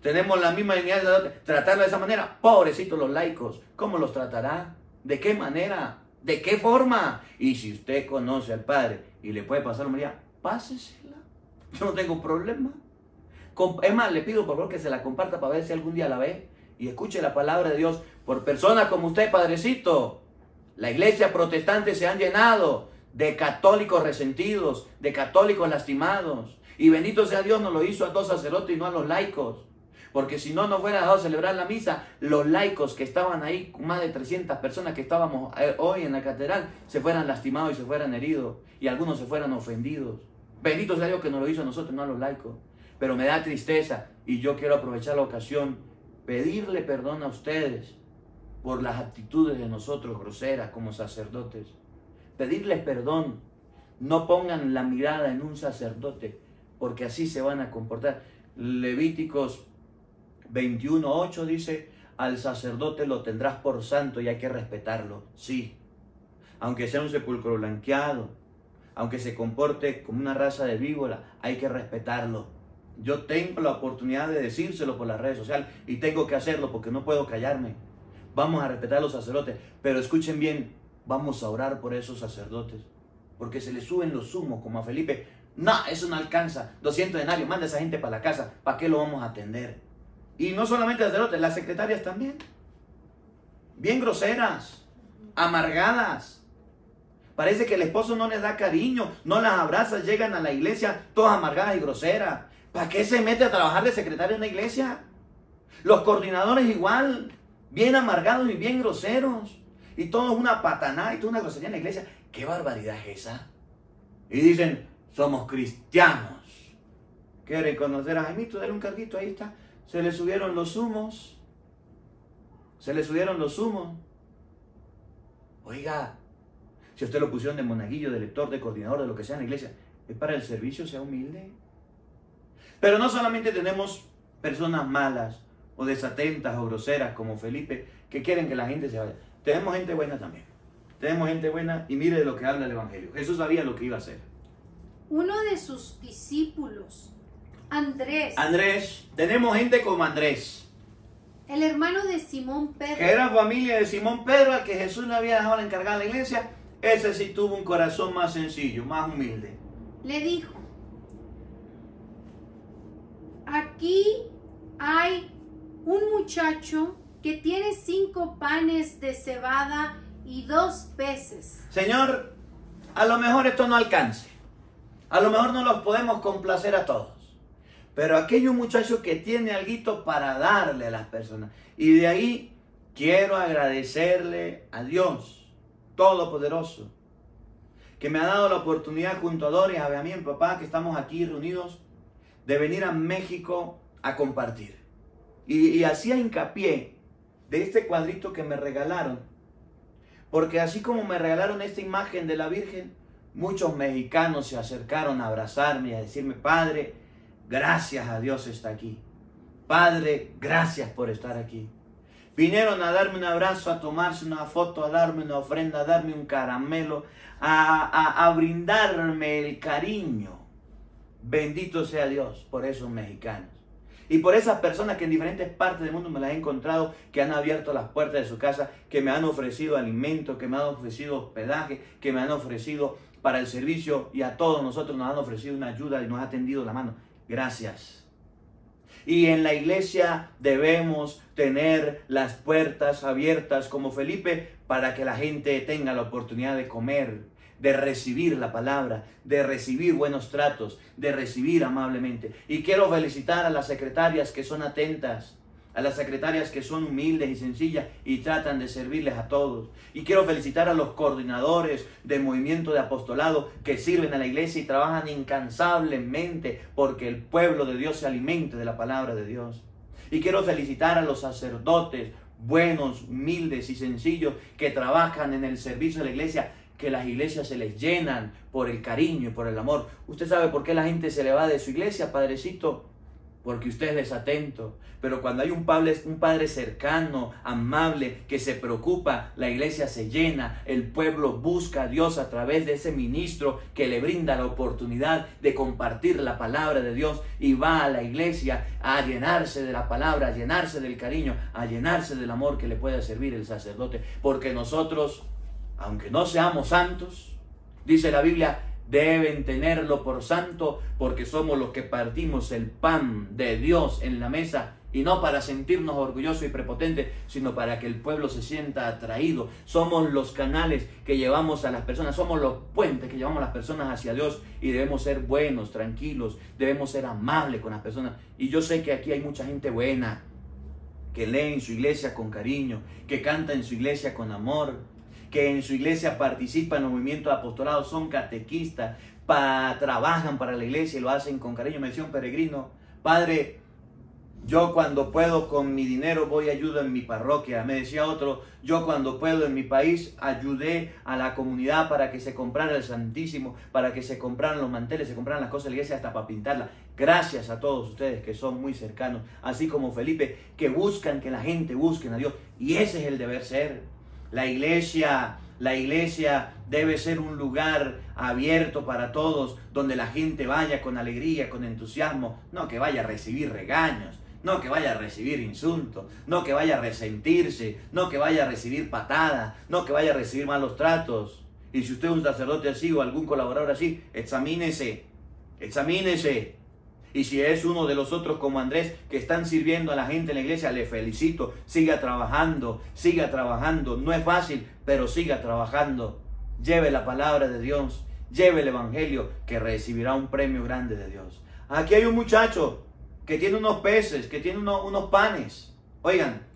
Tenemos la misma dignidad de sacerdote. Tratarlo de esa manera, pobrecitos los laicos, ¿cómo los tratará? ¿De qué manera? ¿De qué forma? Y si usted conoce al Padre y le puede pasar María, pásesela. Yo no tengo problema. Es más, le pido por favor que se la comparta para ver si algún día la ve y escuche la palabra de Dios por personas como usted, Padrecito. La iglesia protestante se han llenado de católicos resentidos, de católicos lastimados. Y bendito sea Dios, nos lo hizo a dos sacerdotes y no a los laicos. Porque si no nos fuera dejado celebrar la misa, los laicos que estaban ahí, más de 300 personas que estábamos eh, hoy en la catedral, se fueran lastimados y se fueran heridos. Y algunos se fueran ofendidos. Bendito sea Dios que nos lo hizo a nosotros, no a los laicos. Pero me da tristeza y yo quiero aprovechar la ocasión, pedirle perdón a ustedes por las actitudes de nosotros groseras como sacerdotes. Pedirles perdón. No pongan la mirada en un sacerdote, porque así se van a comportar. Levíticos 21.8 dice, al sacerdote lo tendrás por santo y hay que respetarlo. Sí. aunque sea un sepulcro blanqueado, aunque se comporte como una raza de víbora, hay que respetarlo. Yo tengo la oportunidad de decírselo por las redes sociales y tengo que hacerlo porque no puedo callarme. Vamos a respetar a los sacerdotes, pero escuchen bien, vamos a orar por esos sacerdotes, porque se les suben los humos como a Felipe. No, eso no alcanza. 200 denarios, manda a esa gente para la casa. ¿Para qué lo vamos a atender? Y no solamente sacerdotes, las secretarias también. Bien groseras, amargadas. Parece que el esposo no les da cariño, no las abraza, llegan a la iglesia todas amargadas y groseras. ¿Para qué se mete a trabajar de secretario en la iglesia? Los coordinadores igual, bien amargados y bien groseros. Y todo es una patanada y toda una grosería en la iglesia. ¿Qué barbaridad es esa? Y dicen, somos cristianos. Quieren conocer a Jaimito, dale un carguito, ahí está. Se le subieron los humos. Se le subieron los humos. Oiga, si usted lo pusieron de monaguillo, de lector, de coordinador, de lo que sea en la iglesia, es para el servicio, sea humilde. Pero no solamente tenemos personas malas o desatentas o groseras como Felipe que quieren que la gente se vaya. Tenemos gente buena también. Tenemos gente buena y mire de lo que habla el Evangelio. Jesús sabía lo que iba a hacer. Uno de sus discípulos, Andrés, Andrés, tenemos gente como Andrés, el hermano de Simón Pedro, que era familia de Simón Pedro, al que Jesús le había dejado la encargada de la iglesia. Ese sí tuvo un corazón más sencillo, más humilde. le dijo, aquí hay un muchacho que tiene cinco panes de cebada y dos peces. Señor, a lo mejor esto no alcance. A lo mejor no los podemos complacer a todos. Pero un muchacho que tiene algo para darle a las personas. Y de ahí quiero agradecerle a Dios Todopoderoso, que me ha dado la oportunidad junto a Doris, a a mi papá, que estamos aquí reunidos, de venir a México a compartir. Y, hacía hincapié de este cuadrito que me regalaron, porque así como me regalaron esta imagen de la Virgen, muchos mexicanos se acercaron a abrazarme y a decirme, Padre, gracias a Dios está aquí. Padre, gracias por estar aquí. Vinieron a darme un abrazo, a tomarse una foto, a darme una ofrenda, a darme un caramelo, a, a- a brindarme el cariño. Bendito sea Dios por esos mexicanos. Y por esas personas que en diferentes partes del mundo me las he encontrado, que han abierto las puertas de su casa, que me han ofrecido alimento, que me han ofrecido hospedaje, que me han ofrecido para el servicio y a todos nosotros nos han ofrecido una ayuda y nos ha tendido la mano. Gracias. Y en la iglesia debemos tener las puertas abiertas como Felipe para que la gente tenga la oportunidad de comer, de recibir la palabra, de recibir buenos tratos, de recibir amablemente. Y quiero felicitar a las secretarias que son atentas, a las secretarias que son humildes y sencillas y tratan de servirles a todos. Y quiero felicitar a los coordinadores del movimiento de apostolado que sirven a la iglesia y trabajan incansablemente porque el pueblo de Dios se alimente de la palabra de Dios. Y quiero felicitar a los sacerdotes buenos, humildes y sencillos que trabajan en el servicio de la iglesia, que las iglesias se les llenan por el cariño y por el amor. ¿Usted sabe por qué la gente se le va de su iglesia, padrecito? Porque usted es desatento. Pero cuando hay un padre, un padre cercano, amable, que se preocupa, la iglesia se llena, el pueblo busca a Dios a través de ese ministro que le brinda la oportunidad de compartir la palabra de Dios y va a la iglesia a llenarse de la palabra, a llenarse del cariño, a llenarse del amor que le pueda servir el sacerdote. Porque nosotros, aunque no seamos santos, dice la Biblia, deben tenerlo por santo porque somos los que partimos el pan de Dios en la mesa y no para sentirnos orgullosos y prepotentes, sino para que el pueblo se sienta atraído. Somos los canales que llevamos a las personas, somos los puentes que llevamos a las personas hacia Dios y debemos ser buenos, tranquilos, debemos ser amables con las personas. Y yo sé que aquí hay mucha gente buena, que lee en su iglesia con cariño, que canta en su iglesia con amor, que en su iglesia participan en movimientos de apostolado, son catequistas, trabajan para la iglesia y lo hacen con cariño. Me decía un peregrino, Padre, yo cuando puedo con mi dinero voy a ayuda en mi parroquia. Me decía otro, yo cuando puedo en mi país ayudé a la comunidad para que se comprara el Santísimo, para que se compraran los manteles, se compraran las cosas de la iglesia hasta para pintarla. Gracias a todos ustedes que son muy cercanos, así como Felipe, que buscan que la gente busque a Dios. Y ese es el deber ser. La iglesia, la iglesia debe ser un lugar abierto para todos, donde la gente vaya con alegría, con entusiasmo, no que vaya a recibir regaños, no que vaya a recibir insultos, no que vaya a resentirse, no que vaya a recibir patadas, no que vaya a recibir malos tratos. Y si usted es un sacerdote así o algún colaborador así, examínese, examínese. Y si es uno de los otros como Andrés que están sirviendo a la gente en la iglesia, le felicito. Siga trabajando, siga trabajando. No es fácil, pero siga trabajando. Lleve la palabra de Dios, lleve el Evangelio, que recibirá un premio grande de Dios. Aquí hay un muchacho que tiene unos peces, que tiene unos, unos panes. Oigan.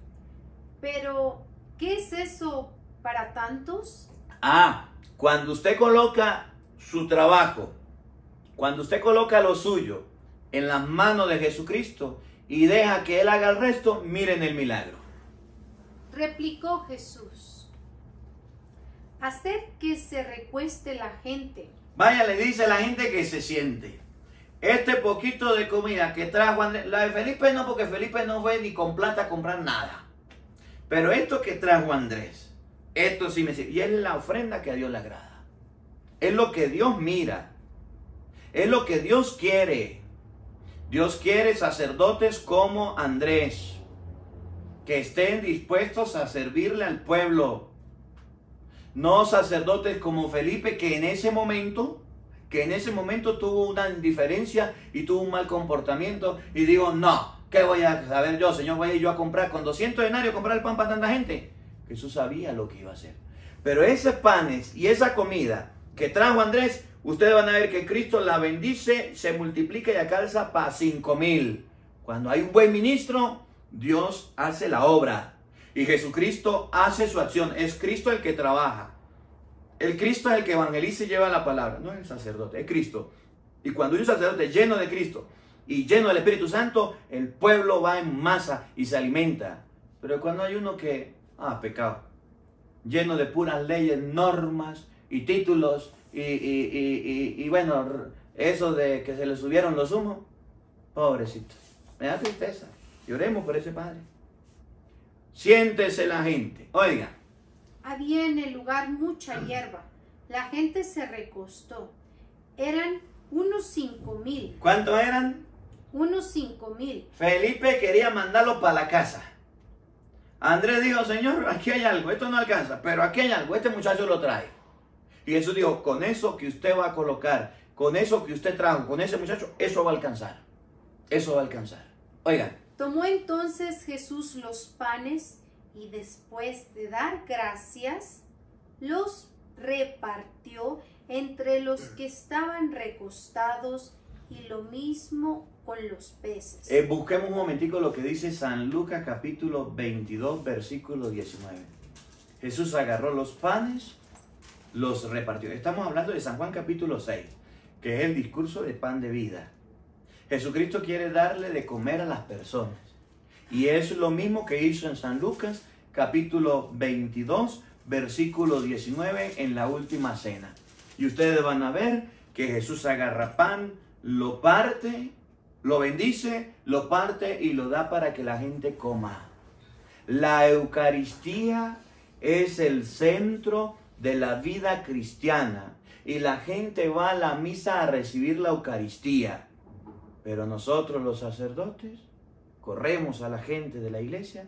Pero, ¿qué es eso para tantos? Ah, cuando usted coloca su trabajo, cuando usted coloca lo suyo en las manos de Jesucristo y deja que Él haga el resto, miren el milagro. Replicó Jesús. Hacer que se recueste la gente. Vaya, le dice a la gente que se siente. Este poquito de comida que trajo Andrés, la de Felipe no, porque Felipe no fue ni con plata a comprar nada. Pero esto que trajo Andrés, esto sí me sirve. Y es la ofrenda que a Dios le agrada. Es lo que Dios mira. Es lo que Dios quiere. Dios quiere sacerdotes como Andrés, que estén dispuestos a servirle al pueblo. No sacerdotes como Felipe, que en ese momento que en ese momento tuvo una indiferencia y tuvo un mal comportamiento y digo, no, ¿qué voy a saber yo, Señor? Voy a ir yo a comprar con 200 denarios, comprar el pan para tanta gente. Jesús sabía lo que iba a hacer. Pero esos panes y esa comida que trajo Andrés, ustedes van a ver que Cristo la bendice, se multiplica y alcanza para cinco mil. Cuando hay un buen ministro, Dios hace la obra. Y Jesucristo hace su acción. Es Cristo el que trabaja. El Cristo es el que evangeliza y lleva la palabra, no es el sacerdote, es Cristo. Y cuando hay un sacerdote lleno de Cristo y lleno del Espíritu Santo, el pueblo va en masa y se alimenta. Pero cuando hay uno que, ah, pecado, lleno de puras leyes, normas y títulos y, y, bueno, eso de que se le subieron los humos, pobrecito, me da tristeza. Lloremos por ese padre. Siéntese la gente. Oiga, había en el lugar mucha hierba. La gente se recostó. Eran unos cinco mil. ¿Cuánto eran? Unos cinco mil. Felipe quería mandarlo para la casa. Andrés dijo, Señor, aquí hay algo, esto no alcanza, pero aquí hay algo, este muchacho lo trae. Y Jesús dijo, con eso que usted va a colocar, con eso que usted trajo, con ese muchacho, eso va a alcanzar. Eso va a alcanzar. Oigan. Tomó entonces Jesús los panes y después de dar gracias, los repartió entre los que estaban recostados y lo mismo con los peces. Eh, busquemos un momentico lo que dice San Lucas capítulo 22 versículo 19. Jesús agarró los panes, los repartió. Estamos hablando de San Juan capítulo 6, que es el discurso de pan de vida. Jesucristo quiere darle de comer a las personas. Y es lo mismo que hizo en San Lucas capítulo 22, versículo 19 en la última cena. Y ustedes van a ver que Jesús agarra pan, lo parte, lo bendice, lo parte y lo da para que la gente coma. La Eucaristía es el centro de la vida cristiana y la gente va a la misa a recibir la Eucaristía. Pero nosotros los sacerdotes corremos a la gente de la iglesia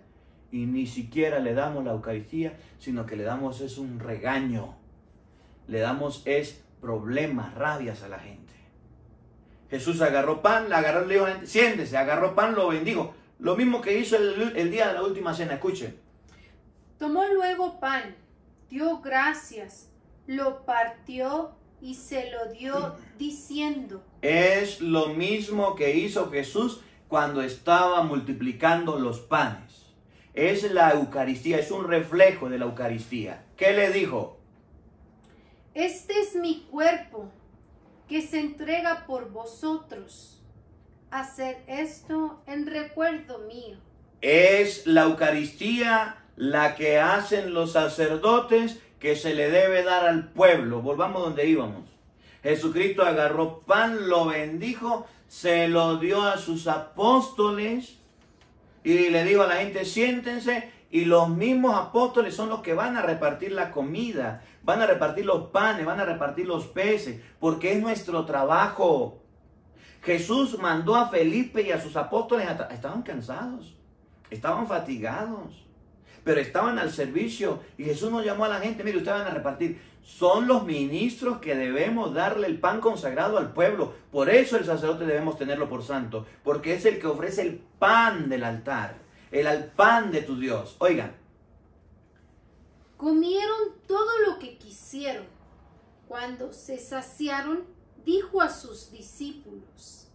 y ni siquiera le damos la Eucaristía, sino que le damos es un regaño. Le damos es problemas, rabias a la gente. Jesús agarró pan, le agarró, le dijo, siéntese, agarró pan, lo bendijo. Lo mismo que hizo el, el día de la última cena, escuchen. Tomó luego pan, dio gracias, lo partió y se lo dio [clears throat] diciendo. Es lo mismo que hizo Jesús cuando estaba multiplicando los panes. Es la Eucaristía, es un reflejo de la Eucaristía. ¿Qué le dijo? Este es mi cuerpo que se entrega por vosotros. Hacer esto en recuerdo mío. Es la Eucaristía la que hacen los sacerdotes que se le debe dar al pueblo. Volvamos donde íbamos. Jesucristo agarró pan, lo bendijo, se lo dio a sus apóstoles y le dijo a la gente, siéntense Y los mismos apóstoles son los que van a repartir la comida, van a repartir los panes, van a repartir los peces, porque es nuestro trabajo. Jesús mandó a Felipe y a sus apóstoles, estaban cansados, estaban fatigados, pero estaban al servicio. Y Jesús nos llamó a la gente, mire, ustedes van a repartir. Son los ministros que debemos darle el pan consagrado al pueblo. Por eso el sacerdote debemos tenerlo por santo, porque es el que ofrece el pan del altar, el pan de tu Dios. Oigan. Comieron todo lo que quisieron. Cuando se saciaron, dijo a sus discípulos,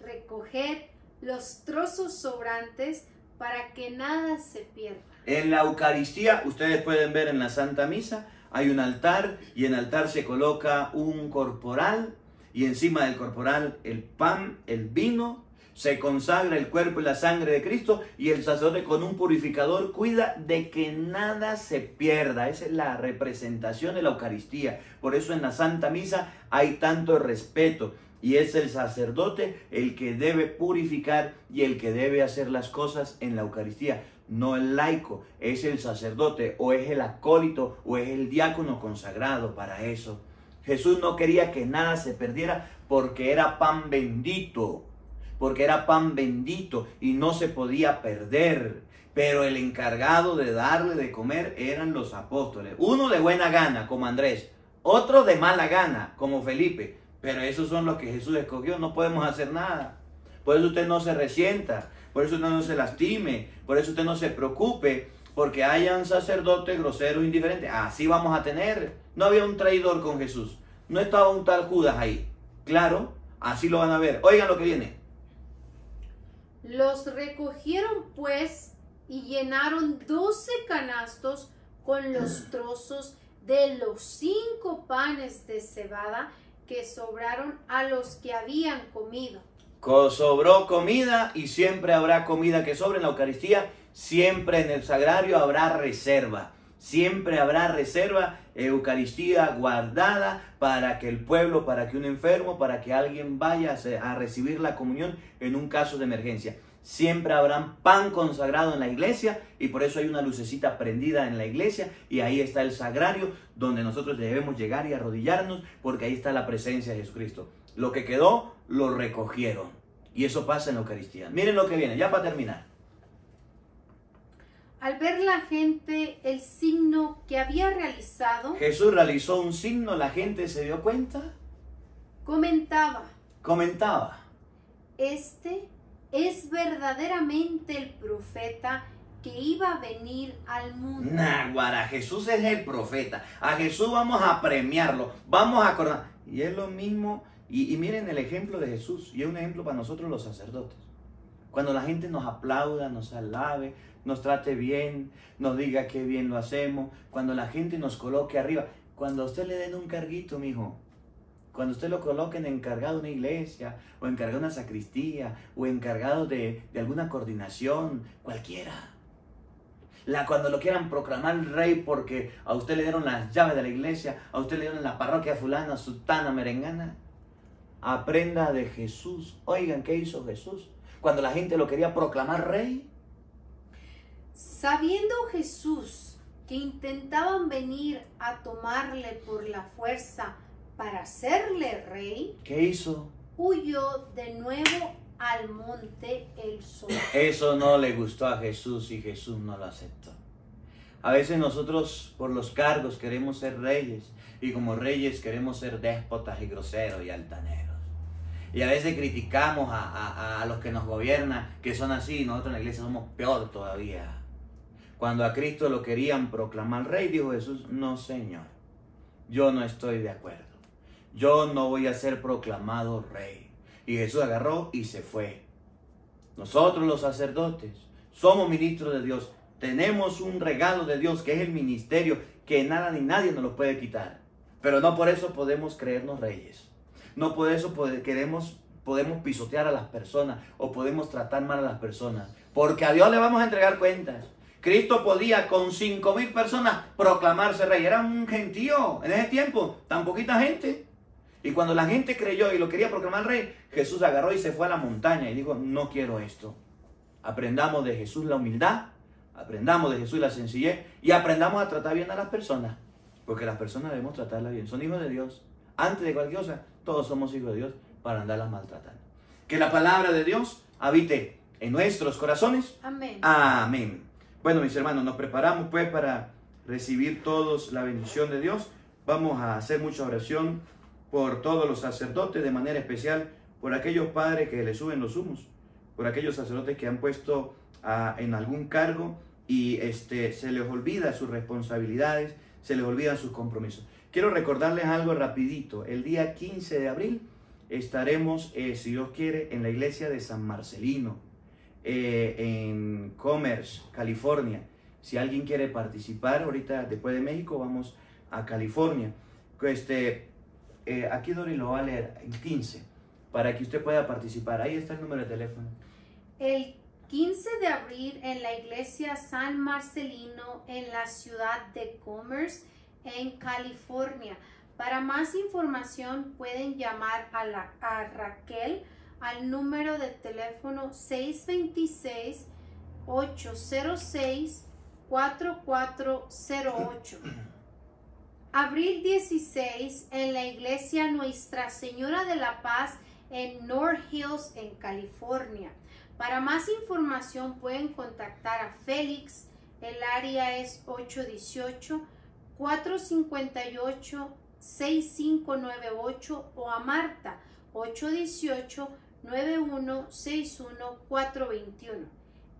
recoged los trozos sobrantes para que nada se pierda. En la Eucaristía, ustedes pueden ver en la Santa Misa, hay un altar y en el altar se coloca un corporal y encima del corporal el pan, el vino, se consagra el cuerpo y la sangre de Cristo y el sacerdote con un purificador cuida de que nada se pierda. Esa es la representación de la Eucaristía. Por eso en la Santa Misa hay tanto respeto y es el sacerdote el que debe purificar y el que debe hacer las cosas en la Eucaristía. No el laico, es el sacerdote o es el acólito o es el diácono consagrado para eso. Jesús no quería que nada se perdiera porque era pan bendito porque era pan bendito y no se podía perder. Pero el encargado de darle de comer eran los apóstoles. Uno de buena gana, como Andrés. Otro de mala gana, como Felipe. Pero esos son los que Jesús escogió. No podemos hacer nada. Por eso usted no se resienta. Por eso usted no se lastime. Por eso usted no se preocupe. Porque hayan sacerdotes groseros, indiferentes. Así vamos a tener. No había un traidor con Jesús. No estaba un tal Judas ahí. Claro, así lo van a ver. Oigan lo que viene. Los recogieron pues y llenaron doce canastos con los [clears throat] trozos de los cinco panes de cebada que sobraron a los que habían comido. Sobró comida y siempre habrá comida que sobre en la Eucaristía, siempre en el sagrario habrá reserva. Siempre habrá reserva, Eucaristía guardada para que el pueblo, para que un enfermo, para que alguien vaya a recibir la comunión en un caso de emergencia. Siempre habrá pan consagrado en la iglesia y por eso hay una lucecita prendida en la iglesia y ahí está el sagrario donde nosotros debemos llegar y arrodillarnos porque ahí está la presencia de Jesucristo. Lo que quedó lo recogieron y eso pasa en la Eucaristía. Miren lo que viene, ya para terminar. Al ver la gente el signo que había realizado, Jesús realizó un signo, la gente se dio cuenta. Comentaba. Comentaba. Este es verdaderamente el profeta que iba a venir al mundo. Naguara, Jesús es el profeta. A Jesús vamos a premiarlo, vamos a acordar. Y es lo mismo, y, miren el ejemplo de Jesús, y es un ejemplo para nosotros los sacerdotes. Cuando la gente nos aplauda, nos alabe, nos trate bien, nos diga qué bien lo hacemos, cuando la gente nos coloque arriba, cuando a usted le den un carguito, mijo, cuando usted lo coloquen encargado de una iglesia, o encargado de una sacristía, o encargado de, alguna coordinación, cualquiera. La, cuando lo quieran proclamar rey porque a usted le dieron las llaves de la iglesia, a usted le dieron la parroquia fulana, sutana, merengana. Aprenda de Jesús. Oigan, ¿qué hizo Jesús? Cuando la gente lo quería proclamar rey, Sabiendo Jesús que intentaban venir a tomarle por la fuerza para hacerle rey, ¿qué hizo? Huyó de nuevo al monte el sol. Eso no le gustó a Jesús y Jesús no lo aceptó. A veces nosotros por los cargos queremos ser reyes y como reyes queremos ser déspotas y groseros y altaneros. Y a veces criticamos a, a los que nos gobiernan que son así y nosotros en la iglesia somos peor todavía. Cuando a Cristo lo querían proclamar rey, dijo Jesús, no Señor, yo no estoy de acuerdo. Yo no voy a ser proclamado rey. Y Jesús agarró y se fue. Nosotros los sacerdotes somos ministros de Dios. Tenemos un regalo de Dios que es el ministerio que nada ni nadie nos lo puede quitar. Pero no por eso podemos creernos reyes. No por eso queremos, podemos pisotear a las personas o podemos tratar mal a las personas. Porque a Dios le vamos a entregar cuentas. Cristo podía con cinco mil personas proclamarse rey. Era un gentío en ese tiempo, tan poquita gente. Y cuando la gente creyó y lo quería proclamar rey, Jesús agarró y se fue a la montaña y dijo, no quiero esto. Aprendamos de Jesús la humildad, aprendamos de Jesús la sencillez y aprendamos a tratar bien a las personas, porque las personas debemos tratarlas bien. Son hijos de Dios. Antes de cualquier cosa, todos somos hijos de Dios para andarlas maltratando. Que la palabra de Dios habite en nuestros corazones. Amén. Amén. Bueno, mis hermanos, nos preparamos pues para recibir todos la bendición de Dios. Vamos a hacer mucha oración por todos los sacerdotes, de manera especial por aquellos padres que le suben los humos, por aquellos sacerdotes que han puesto ah, en algún cargo y este, se les olvida sus responsabilidades, se les olvidan sus compromisos. Quiero recordarles algo rapidito. El día 15 de abril estaremos, eh, si Dios quiere, en la iglesia de San Marcelino, eh, en Commerce, California. Si alguien quiere participar, ahorita después de México vamos a California. Este, eh, aquí Dori lo va a leer en 15 para que usted pueda participar. Ahí está el número de teléfono. El 15 de abril en la iglesia San Marcelino en la ciudad de Commerce, en California. Para más información pueden llamar a, la, a Raquel al número de teléfono 626-806-4408. Abril 16 en la iglesia Nuestra Señora de la Paz en North Hills, en California. Para más información pueden contactar a Félix. El área es 818-458-6598 o a Marta 818-9161-421.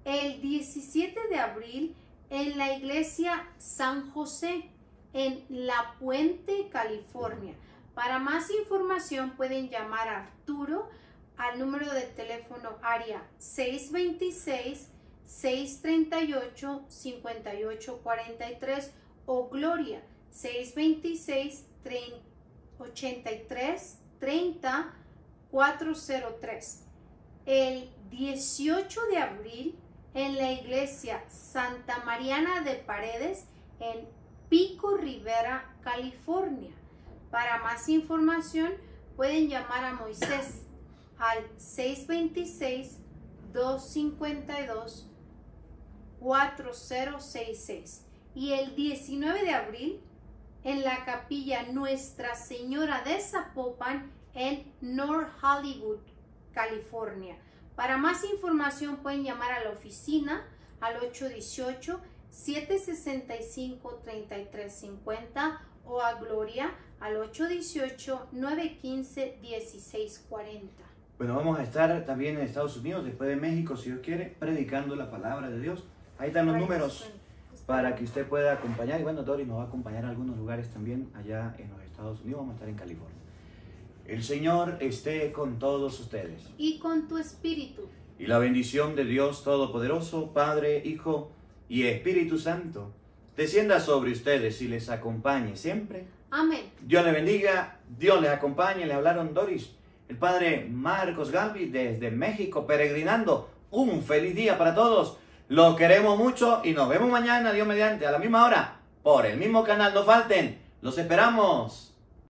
El 17 de abril en la iglesia San José en La Puente, California. Para más información pueden llamar a Arturo al número de teléfono área 626-638-5843 o Gloria 626-83-30-403. El 18 de abril en la iglesia Santa Mariana de Paredes en Pico Rivera, California. Para más información pueden llamar a Moisés al 626-252-4066. Y el 19 de abril en la capilla Nuestra Señora de Zapopan en North Hollywood, California. Para más información pueden llamar a la oficina al 818-765-3350 o a Gloria al 818-915-1640. Bueno, vamos a estar también en Estados Unidos, después de México, si Dios quiere, predicando la palabra de Dios. Ahí están los números para que usted pueda acompañar. Y bueno, Doris nos va a acompañar a algunos lugares también allá en los Estados Unidos. Vamos a estar en California. El Señor esté con todos ustedes. Y con tu espíritu. Y la bendición de Dios Todopoderoso, Padre, Hijo y Espíritu Santo, descienda sobre ustedes y les acompañe siempre. Amén. Dios les bendiga, Dios les acompañe. Le hablaron Doris, el Padre Marcos Galvi desde México, peregrinando. Un feliz día para todos. Los queremos mucho y nos vemos mañana, Dios mediante, a la misma hora, por el mismo canal. No falten. Los esperamos.